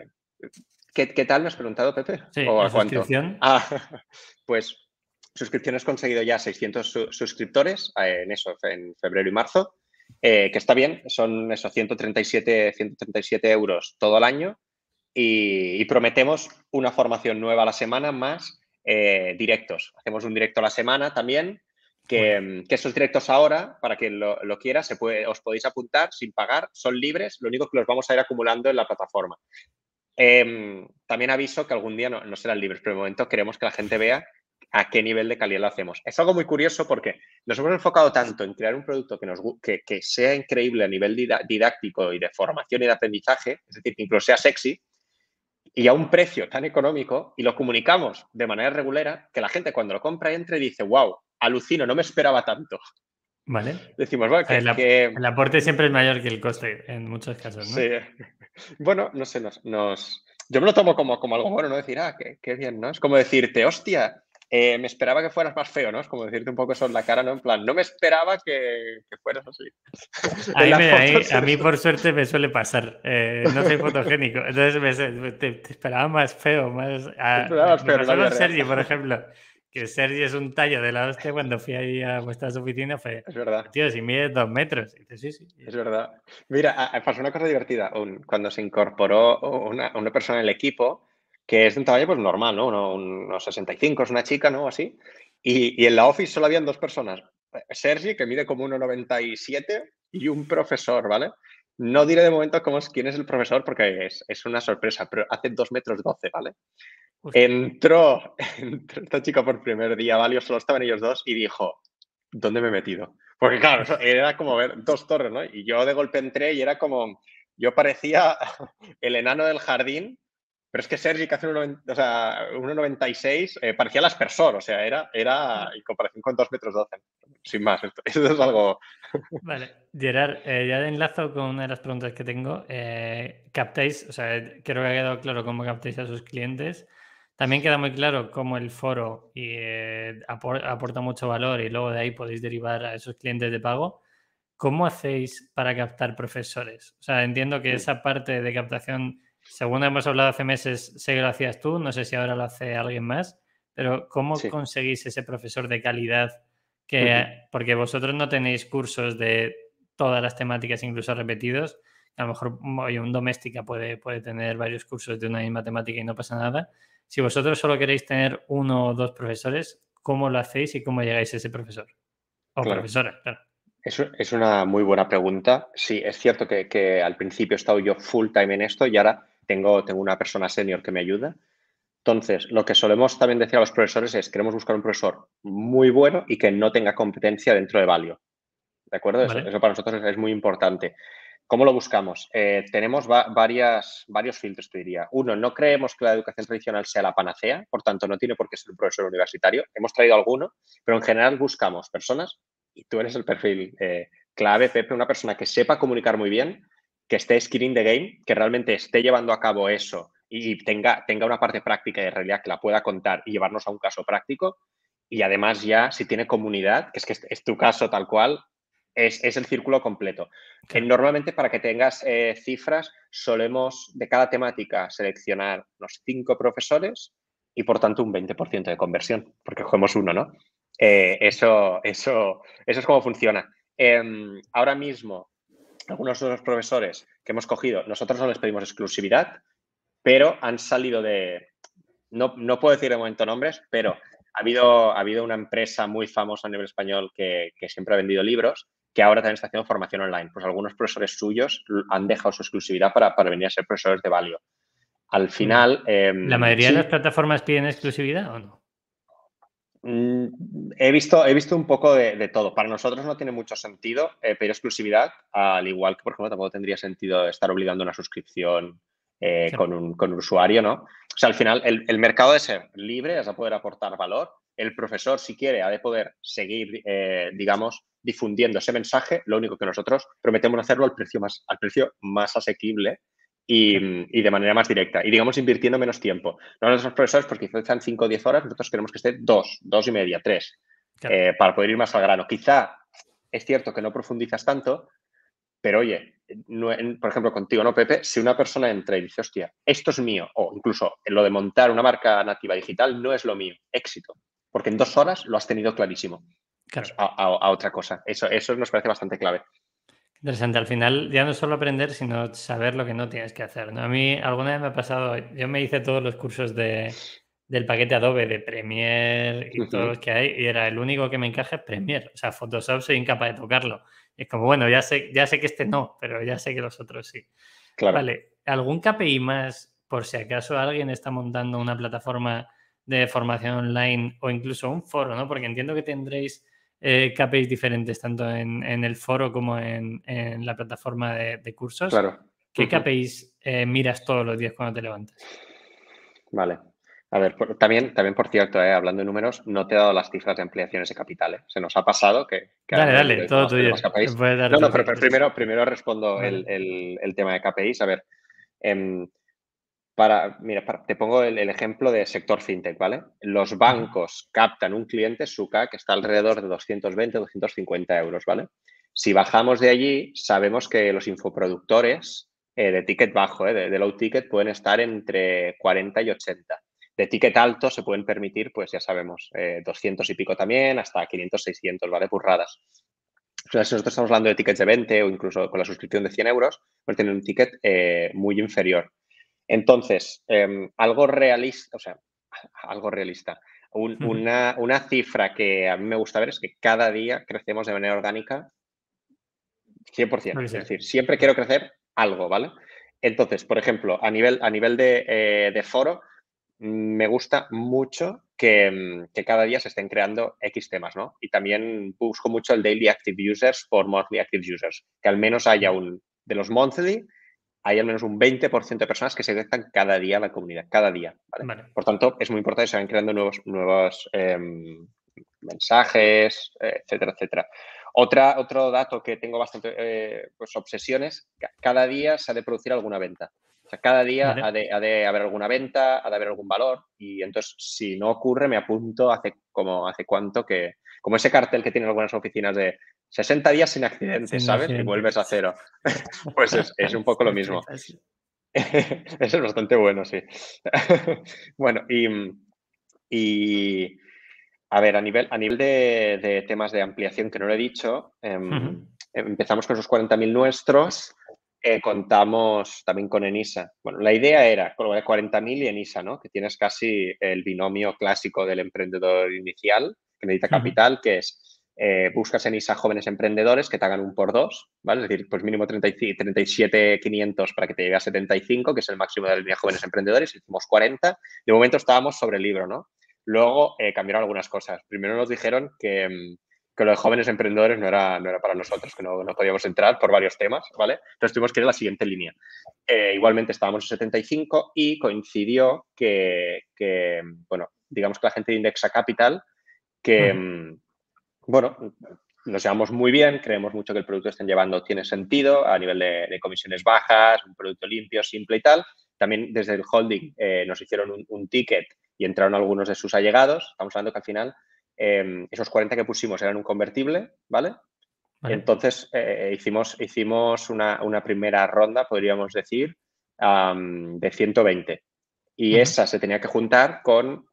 ¿Qué, ¿Qué, tal me has preguntado, Pepe? Sí, ¿O a cuánto? Ah, pues suscripciones conseguido ya 600 suscriptores eh, en eso, en febrero y marzo, eh, que está bien, son esos 137, 137 euros todo el año y, prometemos una formación nueva a la semana más eh, directos. Hacemos un directo a la semana también, que, esos directos ahora, para quien lo, quiera, se puede, os podéis apuntar sin pagar, son libres, lo único que los vamos a ir acumulando en la plataforma. Em, también aviso que algún día no, no serán libres, pero de momento queremos que la gente vea a qué nivel de calidad lo hacemos. Es algo muy curioso porque nos hemos enfocado tanto en crear un producto que, nos, que, sea increíble a nivel didáctico y de formación y de aprendizaje, es decir, que incluso sea sexy, y a un precio tan económico, y lo comunicamos de manera regular, que la gente cuando lo compra entre y dice, wow, alucino, no me esperaba tanto. Vale. Decimos, bueno, que, el, aporte siempre es mayor que el coste en muchos casos, ¿no? Sí. Bueno, no sé, nos, yo me lo tomo como, como algo bueno, ¿no? Decir, ah, qué, qué bien, ¿no? Es como decirte, hostia, eh, me esperaba que fueras más feo, ¿no? Es como decirte un poco eso en la cara, ¿no? En plan, no me esperaba que, fueras así. a mí, por suerte, me suele pasar. Eh, no soy fotogénico. Entonces, me, te, esperaba más feo, más... A, más feo, con Sergi, por ejemplo. Que Sergi es un tallo de la hostia cuando fui ahí a vuestras oficinas. Fue, es verdad. Tío, si mide dos metros. sí, sí. Es verdad. Mira, pasó una cosa divertida. cuando se incorporó una, una persona en el equipo, que es de un tamaño pues normal, ¿no? unos 65, es una chica, ¿no? Así. Y, en la office solo habían dos personas. Sergi, que mide como 1,97 y un profesor, ¿vale? No diré de momento cómo es, quién es el profesor porque es, una sorpresa, pero hace 2 metros 12, ¿vale? Entró, esta chica por primer día, ¿vale? Solo estaban ellos dos y dijo, ¿dónde me he metido? Porque claro, era como ver dos torres, ¿no? Y yo de golpe entré y era como, yo parecía el enano del jardín pero es que Sergi, que hace 1,96, eh, parecía el aspersor, o sea, era, era en comparación con 2 metros 12. Sin más, esto, es algo. Vale, Gerard, eh, ya de enlazo con una de las preguntas que tengo. Eh, captáis, o sea, creo que ha quedado claro cómo captáis a sus clientes. También queda muy claro cómo el foro y, aporta mucho valor y luego de ahí podéis derivar a esos clientes de pago. ¿Cómo hacéis para captar profesores? O sea, entiendo que esa parte de captación según hemos hablado hace meses, sé que lo hacías tú, no sé si ahora lo hace alguien más, pero ¿cómo conseguís ese profesor de calidad? Que, Porque vosotros no tenéis cursos de todas las temáticas, incluso repetidos. A lo mejor un doméstica puede, puede tener varios cursos de una misma temática y no pasa nada. Si vosotros solo queréis tener uno o dos profesores, ¿cómo lo hacéis y cómo llegáis a ese profesor? O profesora, claro. Es, una muy buena pregunta. Sí, es cierto que, que, al principio he estado yo full time en esto y ahora tengo, tengo una persona senior que me ayuda. Entonces, lo que solemos también decir a los profesores es queremos buscar un profesor muy bueno y que no tenga competencia dentro de Valio. ¿De acuerdo? Eso, para nosotros es, muy importante. ¿Cómo lo buscamos? Eh, tenemos varias, varios filtros, te diría. Uno, no creemos que la educación tradicional sea la panacea, por tanto, no tiene por qué ser un profesor universitario. Hemos traído alguno, pero en general buscamos personas, y tú eres el perfil eh, clave, Pepe, una persona que sepa comunicar muy bien, que esté skinning the game, que realmente esté llevando a cabo eso y tenga, tenga una parte práctica de realidad que la pueda contar y llevarnos a un caso práctico. Y además ya, si tiene comunidad, que es que es tu caso tal cual, es, el círculo completo. normalmente para que tengas eh, cifras, solemos de cada temática seleccionar unos cinco profesores y por tanto un 20% de conversión, porque cogemos uno, ¿no? eso, eso, eso es como funciona. Em, ahora mismo, algunos de los profesores que hemos cogido, nosotros no les pedimos exclusividad, pero han salido de, no, no puedo decir de momento nombres, pero ha habido, ha habido una empresa muy famosa a nivel español que, siempre ha vendido libros, que ahora también está haciendo formación online. Pues algunos profesores suyos han dejado su exclusividad para, venir a ser profesores de Valio. Al final... Em, ¿La mayoría de las plataformas piden exclusividad o no? Mm, he visto, he visto un poco de, todo. Para nosotros no tiene mucho sentido eh, pedir exclusividad, al igual que, por ejemplo, tampoco tendría sentido estar obligando una suscripción eh, con, un, usuario, ¿no? O sea, al final el, mercado de ser libre, es a poder aportar valor. El profesor, si quiere, ha de poder seguir, eh, digamos, difundiendo ese mensaje. Lo único que nosotros prometemos hacerlo al precio más, al precio más asequible y, de manera más directa. Y, digamos, invirtiendo menos tiempo. No los profesores, porque quizás están 5 o 10 horas, nosotros queremos que esté 2, 2 y media, 3, eh, para poder ir más al grano. Quizá es cierto que no profundizas tanto, pero oye, por ejemplo, contigo, ¿no, Pepe? Si una persona entra y dice, hostia, esto es mío, o incluso lo de montar una marca nativa digital no es lo mío, éxito. Porque en dos horas lo has tenido clarísimo. Claro. A, otra cosa. Eso, eso nos parece bastante clave. Interesante. Al final, ya no solo aprender, sino saber lo que no tienes que hacer. A mí, alguna vez me ha pasado, yo me hice todos los cursos de, del paquete Adobe de Premiere y todos los que hay, y era el único que me encaja es Premiere. O sea, Photoshop soy incapaz de tocarlo es como, bueno, ya sé, ya sé que este no, pero ya sé que los otros sí. Vale, ¿algún KPI más por si acaso alguien está montando una plataforma de formación online o incluso un foro, ¿no? Porque entiendo que tendréis eh, KPIs diferentes tanto en, el foro como en, la plataforma de, cursos. Claro. ¿Qué KPIs eh, miras todos los días cuando te levantas? Vale. A ver, también, también por cierto, eh, hablando de números, no te he dado las cifras de ampliaciones de capital. Eh. Se nos ha pasado que... dale, dale, todo tuyo. No, no, pero, primero, primero respondo el, tema de KPIs. A ver, em, para, mira, te pongo el, ejemplo de sector fintech, ¿vale? Los bancos captan un cliente, su CAC está alrededor de 220, 250 euros, ¿vale? Si bajamos de allí, sabemos que los infoproductores eh, de ticket bajo, de, de low ticket, pueden estar entre 40 y 80 de ticket alto se pueden permitir, pues ya sabemos, 200 eh, y pico también, hasta 500, 600, ¿vale? Burradas. O sea, si nosotros estamos hablando de tickets de 20 o incluso con la suscripción de 100 euros, pues tener un ticket eh, muy inferior. Entonces, em, algo realista, o sea, algo realista. una, una, cifra que a mí me gusta ver es que cada día crecemos de manera orgánica 100%. Es decir, siempre quiero crecer algo, ¿vale? Entonces, por ejemplo, a nivel, a nivel de, eh, de foro, me gusta mucho que, cada día se estén creando X temas, ¿no? Y también busco mucho el Daily Active Users por Monthly Active Users, que al menos haya un, de los monthly, hay al menos un 20% de personas que se detectan cada día a la comunidad, cada día. Por tanto, es muy importante que se vayan creando nuevos, nuevos em, mensajes, etcétera, etcétera. Otra, otro dato que tengo bastante eh, pues, obsesiones, cada día se ha de producir alguna venta cada día ha, de, haber alguna venta, ha de haber algún valor y entonces si no ocurre me apunto hace como hace cuánto que, como ese cartel que tienen algunas oficinas de 60 días sin accidentes, ¿sabes? Y vuelves a cero. pues es, un poco lo mismo. Eso es bastante bueno, sí. bueno, y, a ver, a nivel, a nivel de, temas de ampliación que no lo he dicho, em, empezamos con esos 40.000 nuestros eh, contamos también con Enisa. Bueno, la idea era con 40.000 y Enisa, ¿no? Que tienes casi el binomio clásico del emprendedor inicial que necesita capital, que es eh, buscas en ISA jóvenes emprendedores que te hagan un por dos, ¿vale? Es decir, pues mínimo 37.500 para que te llegue a 75, que es el máximo de la línea jóvenes emprendedores, hicimos 40. De momento estábamos sobre el libro, ¿no? Luego eh, cambiaron algunas cosas. Primero nos dijeron que, mm, que lo de jóvenes emprendedores no era, no era para nosotros, que no, no podíamos entrar por varios temas, ¿vale? Entonces tuvimos que ir a la siguiente línea. Eh, igualmente estábamos en 75 y coincidió que, bueno, digamos que la gente de Indexa Capital, que, mm, bueno, nos llevamos muy bien, creemos mucho que el producto que están llevando tiene sentido a nivel de, comisiones bajas, un producto limpio, simple y tal. También desde el holding eh, nos hicieron un, un, ticket y entraron algunos de sus allegados. Estamos hablando que al final Em, esos 40 que pusimos eran un convertible, ¿vale? Entonces eh, hicimos, hicimos una, primera ronda, podríamos decir, de 120. Y esa se tenía que juntar con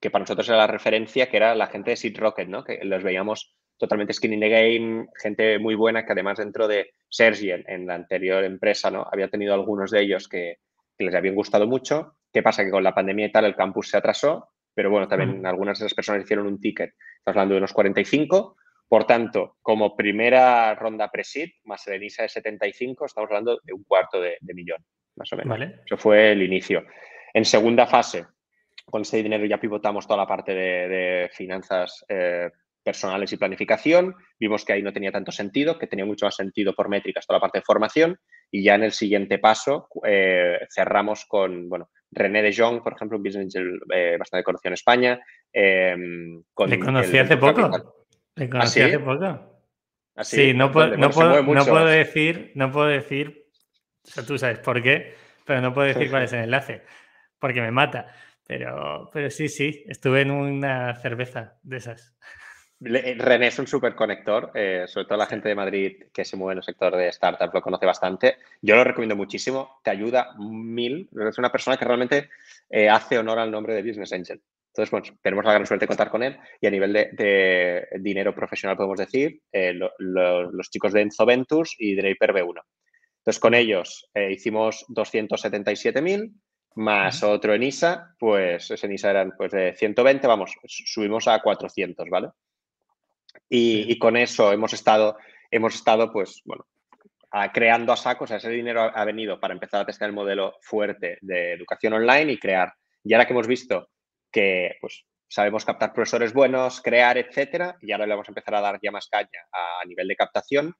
que para nosotros era la referencia, que era la gente de Seed Rocket, ¿no? Que los veíamos totalmente skin in the game, gente muy buena que además dentro de Sergi en, la anterior empresa, ¿no? Había tenido algunos de ellos que, les habían gustado mucho. ¿Qué pasa? Que con la pandemia y tal el campus se atrasó, pero bueno, también algunas de esas personas hicieron un ticket. Estamos hablando de unos 45. Por tanto, como primera ronda pre-seed, más el ENISA de 75, estamos hablando de un cuarto de, millón, más o menos. Eso fue el inicio. En segunda fase, con ese dinero ya pivotamos toda la parte de, finanzas eh, personales y planificación. Vimos que ahí no tenía tanto sentido, que tenía mucho más sentido por métricas toda la parte de formación. Y ya en el siguiente paso eh, cerramos con, bueno, René de Jong, por ejemplo, un business angel eh, bastante conocido en España. Con ¿Le conocí hace poco? ¿Le conocí ¿Ah, hace poco? ¿Ah, sí, no, puedo, no, puedo, decir, no puedo decir, o sea, tú sabes por qué, pero no puedo decir cuál es el enlace, porque me mata. Pero, pero sí, sí, estuve en una cerveza de esas. Eh, René es un súper conector, eh, sobre todo la gente de Madrid que se mueve en el sector de startup lo conoce bastante. Yo lo recomiendo muchísimo, te ayuda mil. Es una persona que realmente eh, hace honor al nombre de Business Angel. Entonces, bueno, tenemos la gran suerte de contar con él y a nivel de, dinero profesional podemos decir los chicos de Enzo Ventures y Draper B1. Entonces, con ellos hicimos 277.000 más otro en ISA, pues ese en ISA eran pues de 120, vamos, subimos a 400, ¿vale? Y, con eso hemos estado, hemos estado pues, bueno, creando a saco, o sea, ese dinero ha, venido para empezar a testar el modelo fuerte de educación online y crear. Y ahora que hemos visto que, pues, sabemos captar profesores buenos, crear, etcétera, y ahora le vamos a empezar a dar ya más caña a, nivel de captación.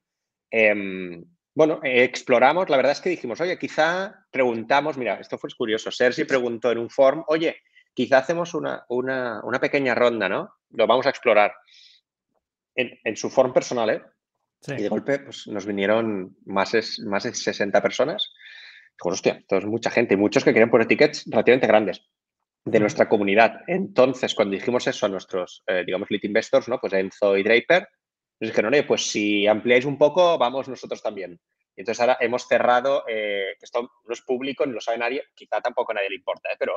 Em, bueno, exploramos, la verdad es que dijimos, oye, quizá preguntamos, mira, esto fue curioso, Sergi preguntó en un forum, oye, quizá hacemos una, una, una pequeña ronda, ¿no? Lo vamos a explorar en, su forma personal, ¿eh? Y de golpe pues, nos vinieron más, más de 60 personas. Digo, hostia, esto es mucha gente y muchos que querían poner tickets relativamente grandes de nuestra comunidad. Entonces, cuando dijimos eso a nuestros, eh, digamos, lead investors, ¿no? Pues Enzo y Draper, nos dijeron, oye, pues si ampliáis un poco, vamos nosotros también. Y entonces ahora hemos cerrado, eh, esto no es público, ni lo sabe nadie, quizá tampoco a nadie le importa, ¿eh? pero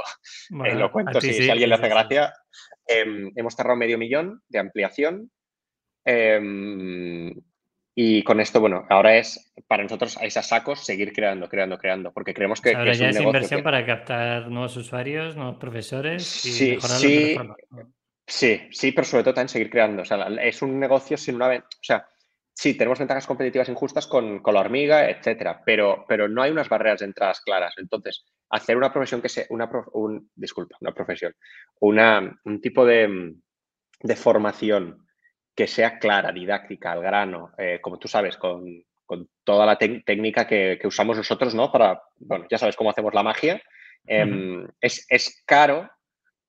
lo cuento si, alguien le hace gracia. Em, hemos cerrado medio millón de ampliación Em, y con esto, bueno, ahora es para nosotros a esas sacos seguir creando, creando, creando, porque creemos que, ahora ya es inversión para captar nuevos usuarios, nuevos profesores y mejorar sí, Sí, sí, pero sobre todo también seguir creando. O sea, es un negocio sin una... O sea, sí, tenemos ventajas competitivas injustas con, con la hormiga, etcétera, pero, pero no hay unas barreras de entradas claras. Entonces, hacer una profesión que sea... Una un, disculpa, una profesión. Una, un tipo de, de formación que sea clara, didáctica, al grano, eh, como tú sabes, con, toda la técnica que, usamos nosotros, ¿no? Para, bueno, ya sabes cómo hacemos la magia. Em, es, caro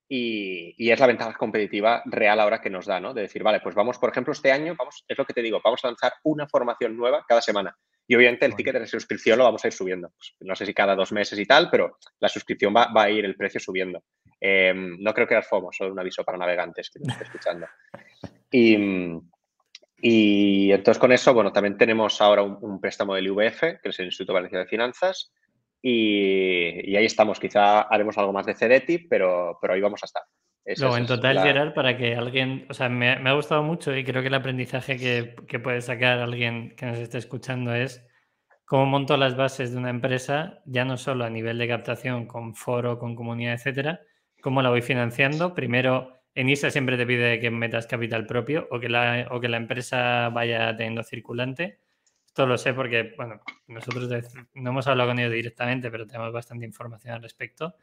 y, es la ventaja competitiva real ahora que nos da, ¿no? De decir, vale, pues vamos, por ejemplo, este año, vamos, es lo que te digo, vamos a lanzar una formación nueva cada semana. Y obviamente el ticket de suscripción lo vamos a ir subiendo. Pues, no sé si cada dos meses y tal, pero la suscripción va, a ir el precio subiendo. Em, no creo que era FOMO, solo un aviso para navegantes que nos estén escuchando. Y, y entonces con eso, bueno, también tenemos ahora un, préstamo del IVF, que es el Instituto Valenciano de Finanzas, y, ahí estamos. Quizá haremos algo más de CEDETI, pero, pero ahí vamos a estar. Luego, en total, Gerard, para que alguien, o sea, me, ha gustado mucho y creo que el aprendizaje que, que, puede sacar alguien que nos esté escuchando es cómo monto las bases de una empresa, ya no solo a nivel de captación con foro, con comunidad, etcétera, cómo la voy financiando. Primero, en ISA siempre te pide que metas capital propio o que la, o que la empresa vaya teniendo circulante. Esto lo sé porque, bueno, nosotros no hemos hablado con ellos directamente, pero tenemos bastante información al respecto.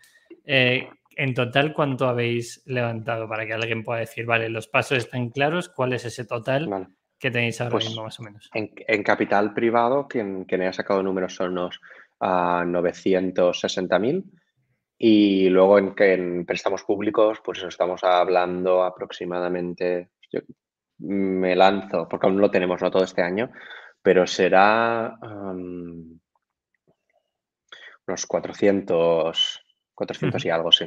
Eh, en total, ¿cuánto habéis levantado para que alguien pueda decir, vale, los pasos están claros, cuál es ese total que tenéis ahora pues mismo más o menos? En, capital privado, quien, quien haya sacado números son unos uh, ah, 960.000 y luego en, préstamos públicos, pues eso estamos hablando aproximadamente, me lanzo, porque aún no lo tenemos, no todo este año, pero será unos 400, 400 y algo, sí.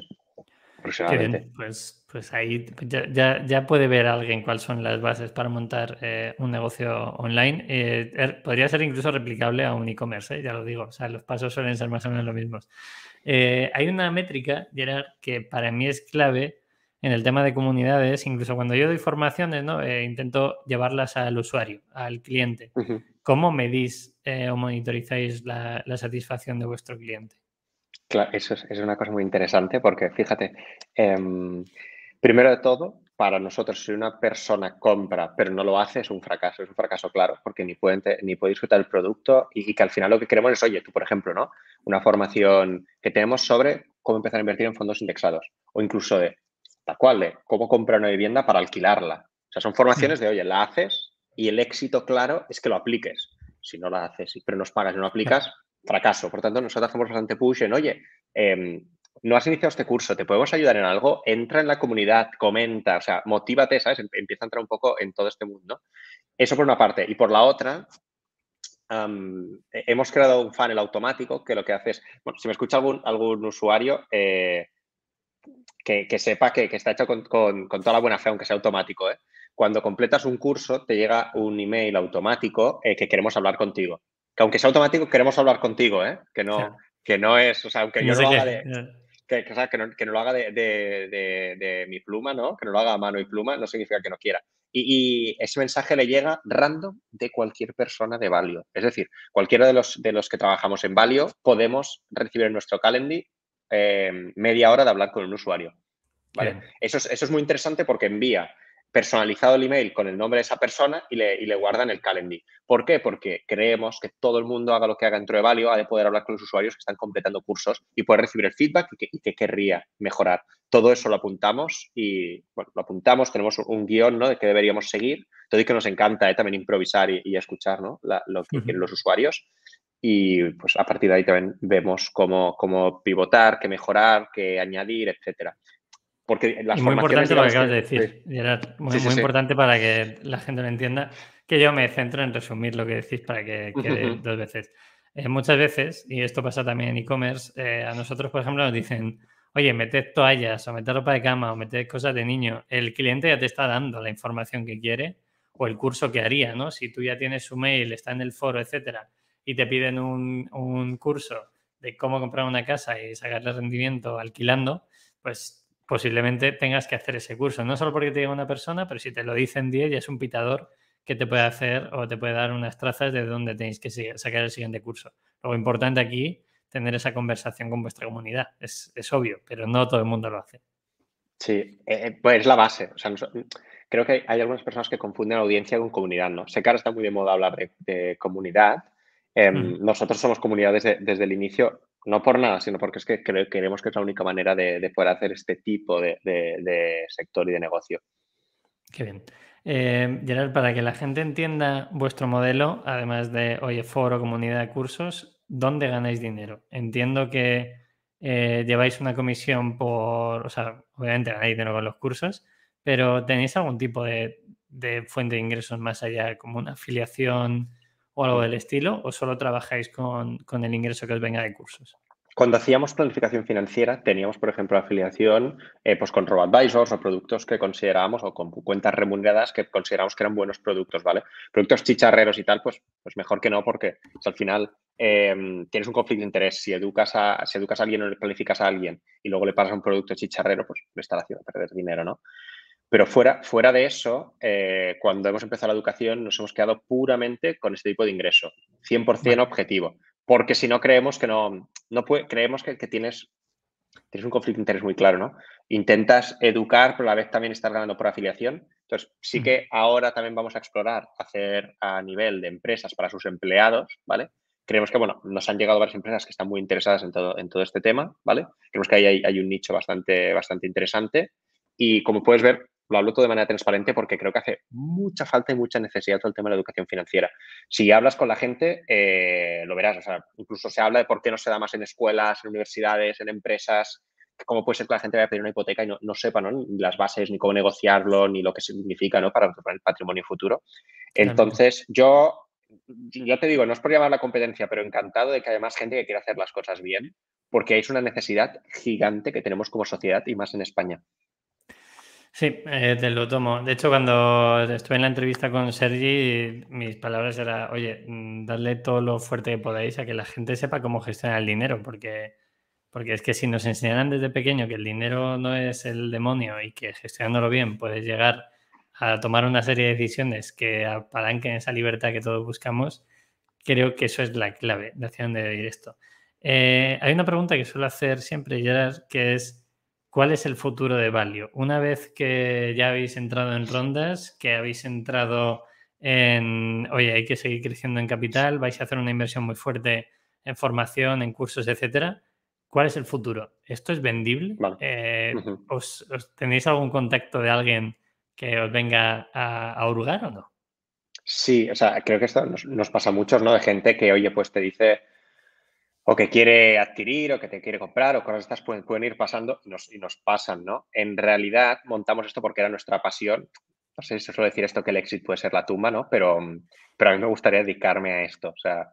Aproximadamente. Pues, pues ahí ya, ya, puede ver alguien cuáles son las bases para montar eh, un negocio online. Eh, er, podría ser incluso replicable a un e-commerce, eh, ya lo digo. O sea, los pasos suelen ser más o menos los mismos. Eh, hay una métrica, Gerard, que para mí es clave en el tema de comunidades, incluso cuando yo doy formaciones, ¿no? Eh, intento llevarlas al usuario, al cliente. ¿Cómo medís eh, o monitorizáis la, satisfacción de vuestro cliente? Claro, eso es, una cosa muy interesante porque fíjate, em, primero de todo, para nosotros si una persona compra pero no lo hace es un fracaso, es un fracaso claro porque ni puede, ni puede disfrutar el producto y, y, que al final lo que queremos es, oye, tú por ejemplo, ¿no? Una formación que tenemos sobre cómo empezar a invertir en fondos indexados o incluso de tal cual, de cómo comprar una vivienda para alquilarla. O sea, son formaciones de, oye, la haces y el éxito claro es que lo apliques. Si no la haces, pero nos pagas y no aplicas, fracaso. Por tanto, nosotros hacemos bastante push en, oye, em, no has iniciado este curso, ¿te podemos ayudar en algo? Entra en la comunidad, comenta, o sea, motívate, ¿sabes? Empieza a entrar un poco en todo este mundo. Eso por una parte. Y por la otra, hemos creado un funnel automático que lo que hace es, bueno, si me escucha algún, algún usuario, eh, que, sepa que, está hecho con, toda la buena fe, aunque sea automático. ¿eh? Cuando completas un curso, te llega un email automático eh, que queremos hablar contigo. Que aunque sea automático, queremos hablar contigo, ¿eh? Que no, que no es, o sea, aunque yo no lo haga de, que, no, lo haga de, mi pluma, ¿no? Que no lo haga a mano y pluma, no significa que no quiera. Y, ese mensaje le llega random de cualquier persona de Valio. Es decir, cualquiera de los, de los que trabajamos en Valio podemos recibir en nuestro calendar Em, media hora de hablar con un usuario. ¿vale? Eso, es, eso es muy interesante porque envía personalizado el email con el nombre de esa persona y le, y le guardan el calendar. ¿Por qué? Porque creemos que todo el mundo haga lo que haga dentro de Valio, ha de poder hablar con los usuarios que están completando cursos y poder recibir el feedback y que, querría mejorar. Todo eso lo apuntamos y, bueno, lo apuntamos, tenemos un guion ¿no? de que deberíamos seguir. Todo y que nos encanta ¿eh? también improvisar y, escuchar ¿no? lo que quieren los usuarios y pues a partir de ahí también vemos cómo, cómo pivotar, qué mejorar, qué añadir, etcétera. Porque las muy importante lo que acabas de decir, Gerard. Muy, muy importante para que la gente lo entienda. Que yo me centro en resumir lo que decís para que quede dos veces. Eh, muchas veces, y esto pasa también en e-commerce, eh, a nosotros, por ejemplo, nos dicen, oye, meted toallas o meted ropa de cama o meted cosas de niño. El cliente ya te está dando la información que quiere o el curso que haría, ¿no? Si tú ya tienes su mail, está en el foro, etcétera, y te piden un, curso de cómo comprar una casa y sacarle rendimiento alquilando, pues posiblemente tengas que hacer ese curso. No solo porque te diga una persona, pero si te lo dicen 10 ya es un pitador que te puede hacer o te puede dar unas trazas de dónde tenéis que sacar el siguiente curso. Lo importante aquí, tener esa conversación con vuestra comunidad. Es, obvio, pero no todo el mundo lo hace. Sí, eh, eh, pues es la base. creo que hay, algunas personas que confunden audiencia con comunidad, ¿no? Sé que ahora está muy de moda hablar de comunidad, Em, nosotros somos comunidad desde, el inicio, no por nada, sino porque es que creemos que es la única manera de, poder hacer este tipo de, sector y de negocio. Qué bien. Eh, Gerard, para que la gente entienda vuestro modelo, además de, oye, foro, comunidad de cursos, ¿dónde ganáis dinero? Entiendo que eh, lleváis una comisión por, o sea, obviamente ganáis dinero con los cursos, pero ¿tenéis algún tipo de, de fuente de ingresos más allá, como una afiliación? O algo del estilo, o solo trabajáis con, el ingreso que os venga de cursos? Cuando hacíamos planificación financiera, teníamos, por ejemplo, afiliación eh, pues con RoboAdvisors o productos que considerábamos o con cuentas remuneradas que consideramos que eran buenos productos, ¿vale? Productos chicharreros y tal, pues, pues mejor que no, porque pues, al final em, tienes un conflicto de interés. Si educas, a, si educas a alguien o le planificas a alguien y luego le pasas un producto chicharrero, pues le estás haciendo perder dinero, ¿no? Pero fuera, fuera de eso, eh, cuando hemos empezado la educación, nos hemos quedado puramente con este tipo de ingreso, 100% objetivo. Porque si no, creemos que no, no puede, creemos que, tienes, tienes un conflicto de interés muy claro, ¿no? Intentas educar, pero a la vez también estás ganando por afiliación. Entonces, sí que ahora también vamos a explorar hacer a nivel de empresas para sus empleados, ¿vale? Creemos que, bueno, nos han llegado varias empresas que están muy interesadas en todo, en todo este tema, ¿vale? Creemos que ahí hay, hay un nicho bastante, bastante interesante. Y como puedes ver, lo hablo todo de manera transparente porque creo que hace mucha falta y mucha necesidad todo el tema de la educación financiera. Si hablas con la gente, eh, lo verás. O sea, incluso se habla de por qué no se da más en escuelas, en universidades, en empresas. ¿Cómo puede ser que la gente vaya a pedir una hipoteca y no, sepa ni las bases, ni cómo negociarlo, ni lo que significa ¿no? para, el patrimonio futuro? Entonces, yo, yo te digo, no es por llamar la competencia, pero encantado de que haya más gente que quiera hacer las cosas bien, porque es una necesidad gigante que tenemos como sociedad y más en España. Sí, eh, te lo tomo. De hecho, cuando estuve en la entrevista con Sergi, mis palabras eran, oye, mm, dadle todo lo fuerte que podáis a que la gente sepa cómo gestionar el dinero, porque, Porque es que si nos enseñaran desde pequeño que el dinero no es el demonio y que gestionándolo bien puedes llegar a tomar una serie de decisiones que apalanquen esa libertad que todos buscamos, creo que eso es la clave de hacia dónde ir esto. Eh, hay una pregunta que suelo hacer siempre, Gerard, que es ¿cuál es el futuro de Value? Una vez que ya habéis entrado en rondas, que habéis entrado en, oye, hay que seguir creciendo en capital, vais a hacer una inversión muy fuerte en formación, en cursos, etcétera. ¿Cuál es el futuro? ¿Esto es vendible? Eh, ¿os, tenéis algún contacto de alguien que os venga a, a, hurgar o no? Sí, o sea, creo que esto nos, pasa a muchos, ¿no? De gente que, oye, pues te dice o que quiere adquirir o que te quiere comprar o cosas estas pueden, pueden ir pasando y nos, y nos pasan, ¿no? En realidad montamos esto porque era nuestra pasión. No sé si se suele decir esto que el éxito puede ser la tumba, ¿no? Pero, pero a mí me gustaría dedicarme a esto. O sea,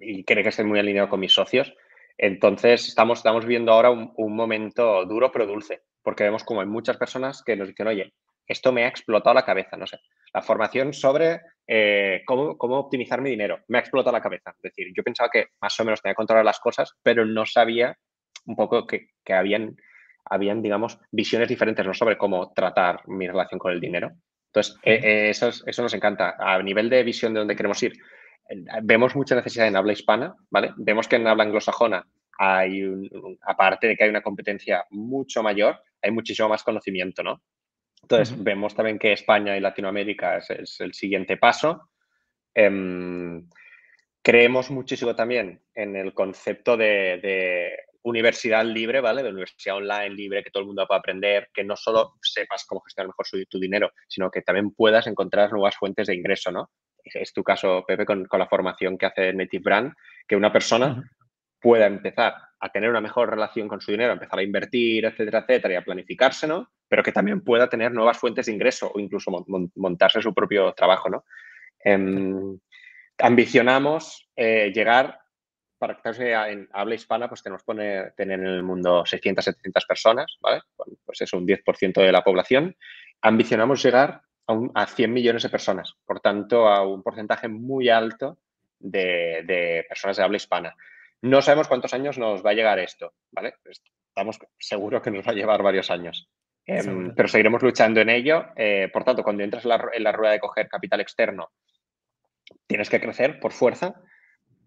y creo que estoy muy alineado con mis socios. Entonces, estamos, estamos viendo ahora un, momento duro pero dulce, porque vemos como hay muchas personas que nos dicen, oye, esto me ha explotado la cabeza, no sé. La formación sobre eh, cómo, optimizar mi dinero me ha explotado la cabeza. Es decir, yo pensaba que más o menos tenía que controlar las cosas, pero no sabía un poco que, habían, habían, digamos, visiones diferentes ¿no? sobre cómo tratar mi relación con el dinero. Entonces, eh, eh, eso, eso nos encanta. A nivel de visión de dónde queremos ir, vemos mucha necesidad en habla hispana, ¿vale? Vemos que en habla anglosajona hay, aparte de que hay una competencia mucho mayor, hay muchísimo más conocimiento, ¿no? Entonces, vemos también que España y Latinoamérica es, el siguiente paso. Em, creemos muchísimo también en el concepto de, universidad libre, ¿vale? De universidad online libre, que todo el mundo pueda aprender, que no solo sepas cómo gestionar mejor tu dinero, sino que también puedas encontrar nuevas fuentes de ingreso, ¿no? es tu caso, Pepe, con, la formación que hace Native Brand, que una persona pueda empezar a tener una mejor relación con su dinero, empezar a invertir, etcétera, etcétera, y a planificarse, ¿no? Pero que también pueda tener nuevas fuentes de ingreso o incluso montarse su propio trabajo, ¿no? Em, ambicionamos eh, llegar, para que en habla hispana, pues tenemos que tener en el mundo 600, 700 personas, ¿vale? Pues es un 10% de la población. Ambicionamos llegar a, 100 millones de personas, por tanto, a un porcentaje muy alto de, personas de habla hispana. No sabemos cuántos años nos va a llegar esto, ¿vale? Estamos seguros que nos va a llevar varios años. Em, pero seguiremos luchando en ello. Eh, por tanto, cuando entras en la, rueda de coger capital externo, tienes que crecer por fuerza,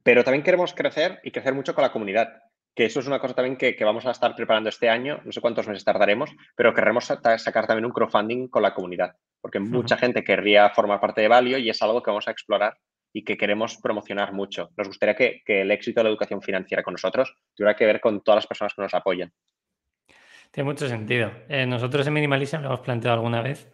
pero también queremos crecer y crecer mucho con la comunidad que eso es una cosa también que, vamos a estar preparando este año, no sé cuántos meses tardaremos, pero querremos sacar también un crowdfunding con la comunidad, porque mucha gente querría formar parte de Valio y es algo que vamos a explorar y que queremos promocionar mucho. Nos gustaría que, el éxito de la educación financiera con nosotros tuviera que ver con todas las personas que nos apoyan. Tiene mucho sentido. Eh, nosotros en Minimalism lo hemos planteado alguna vez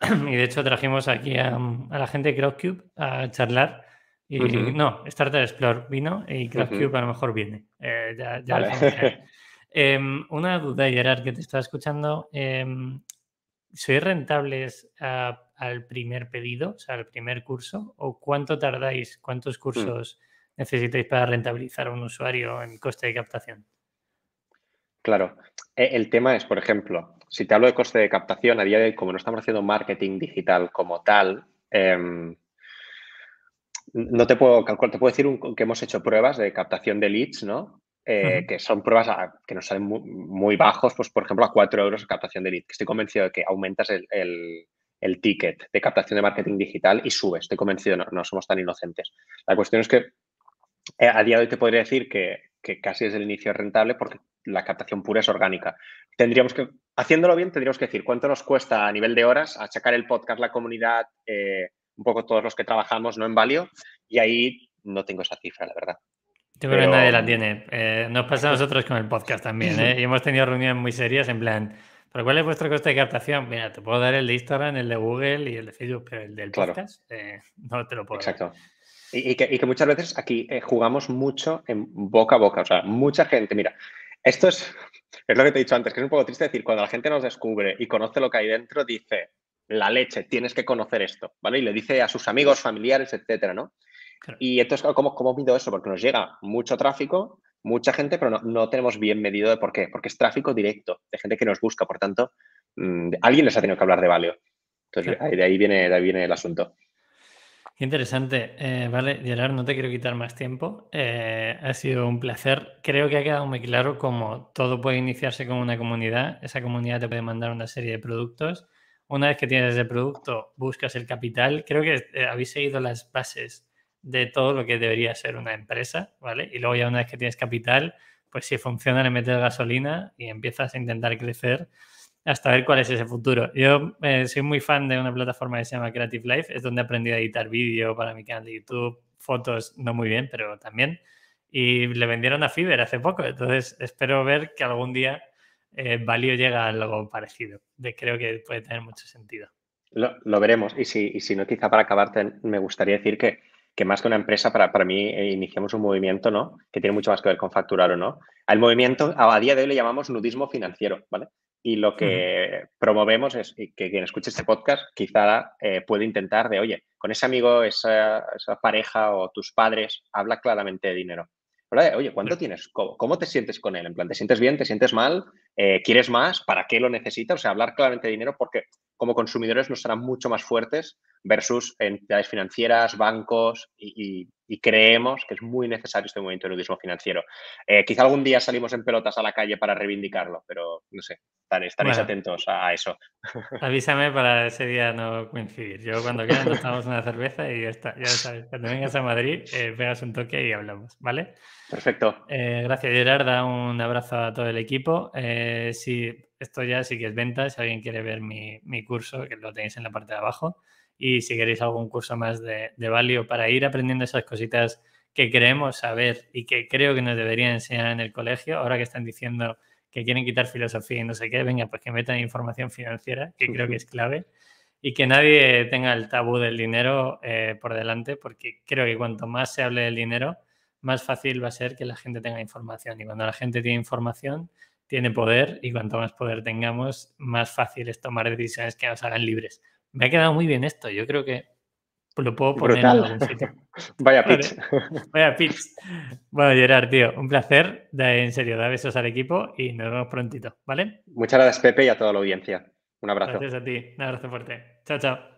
y de hecho trajimos aquí a, la gente de CrowdCube a charlar y no, Starter Explore vino y CraftCube a lo mejor viene. Eh, ya, em, una duda, Gerard, que te estaba escuchando. ¿Sois rentables al primer pedido, o sea, al primer curso? ¿O cuánto tardáis, cuántos mm. cursos necesitáis para rentabilizar a un usuario en coste de captación? Claro. E, el tema es, por ejemplo, si te hablo de coste de captación, a día de hoy, como no estamos haciendo marketing digital como tal, eh, no te puedo calcular, te puedo decir que hemos hecho pruebas de captación de leads, ¿no? Eh, que son pruebas que nos salen muy, bajos, pues por ejemplo a 4 euros de captación de leads. Estoy convencido de que aumentas el, ticket de captación de marketing digital y subes. Estoy convencido, no, no somos tan inocentes. La cuestión es que eh, a día de hoy te podría decir que, casi es el inicio rentable porque la captación pura es orgánica. Tendríamos que, haciéndolo bien, tendríamos que decir cuánto nos cuesta a nivel de horas achacar el podcast, la comunidad, eh, un poco todos los que trabajamos ¿no? en Valio y ahí no tengo esa cifra, la verdad. Yo creo que nadie la tiene. Eh, nos pasa a nosotros con el podcast también, ¿eh? Y hemos tenido reuniones muy serias en plan, ¿pero cuál es vuestro coste de captación? Mira, te puedo dar el de Instagram, el de Google y el de Facebook, pero el del podcast eh, no te lo puedo Exacto. Y, que, y, que, muchas veces aquí eh, jugamos mucho en boca a boca. O sea, mucha gente, mira, esto es, es lo que te he dicho antes, que es un poco triste decir, cuando la gente nos descubre y conoce lo que hay dentro, dice, la leche, tienes que conocer esto, ¿vale? Y le dice a sus amigos, familiares, etcétera, ¿no? Y entonces, ¿cómo, ¿cómo mido eso? Porque nos llega mucho tráfico, mucha gente, pero no, tenemos bien medido de por qué. Porque es tráfico directo, de gente que nos busca, por tanto, mm, alguien les ha tenido que hablar de Valeo. Entonces, de, ahí viene, de ahí viene el asunto. Qué interesante. Eh, vale, Gerard, no te quiero quitar más tiempo. Eh, ha sido un placer. Creo que ha quedado muy claro cómo todo puede iniciarse con una comunidad. Esa comunidad te puede mandar una serie de productos. Una vez que tienes ese producto, buscas el capital. Creo que eh, habéis seguido las bases de todo lo que debería ser una empresa, ¿vale? Y luego ya una vez que tienes capital, pues si funciona le metes gasolina y empiezas a intentar crecer hasta ver cuál es ese futuro. Yo eh, soy muy fan de una plataforma que se llama Creative Life, es donde he aprendido a editar vídeo para mi canal de YouTube, fotos no muy bien, pero también. Y le vendieron a Fiverr hace poco, entonces espero ver que algún día eh, Valio llega a algo parecido. De, creo que puede tener mucho sentido. Lo, veremos. Y si, y si, no, quizá para acabarte, me gustaría decir que, que más que una empresa, para, para mí eh, iniciamos un movimiento ¿no? que tiene mucho más que ver con facturar o no. Al movimiento, a día de hoy le llamamos nudismo financiero, ¿vale? Y lo que promovemos es que quien escuche este podcast quizá eh, puede intentar de, oye, con ese amigo, esa, pareja o tus padres, habla claramente de dinero. Oye, ¿cuánto tienes? ¿Cómo, te sientes con él? En plan, ¿te sientes bien? ¿Te sientes mal? Eh, ¿Quieres más? ¿Para qué lo necesitas? O sea, hablar claramente de dinero porque como consumidores nos serán mucho más fuertes versus entidades financieras, bancos y, creemos que es muy necesario este movimiento de nudismo financiero. Eh, quizá algún día salimos en pelotas a la calle para reivindicarlo, pero no sé, estaréis atentos a, eso. Avísame para ese día no coincidir. Yo cuando quieras nos tomamos una cerveza y ya está, ya sabes, cuando vengas a Madrid eh, pegas un toque y hablamos, ¿vale? Perfecto. Eh, gracias Gerarda, un abrazo a todo el equipo. si esto ya sí que es venta, si alguien quiere ver mi, mi curso, que lo tenéis en la parte de abajo y si queréis algún curso más de, de valio para ir aprendiendo esas cositas que creemos saber y que creo que nos deberían enseñar en el colegio, ahora que están diciendo que quieren quitar filosofía y no sé qué, venga, pues que metan información financiera, que creo que es clave, y que nadie tenga el tabú del dinero eh, por delante, porque creo que cuanto más se hable del dinero, más fácil va a ser que la gente tenga información. Y cuando la gente tiene información, tiene poder, y cuanto más poder tengamos, más fácil es tomar decisiones que nos hagan libres. Me ha quedado muy bien esto. Yo creo que lo puedo poner en algún sitio. Vaya pitch. Vaya pitch. Bueno, Gerard, tío, un placer. en serio, da besos al equipo y nos vemos prontito, ¿vale? Muchas gracias, Pepe, y a toda la audiencia. Un abrazo. Gracias a ti. Un abrazo fuerte. Chao, chao.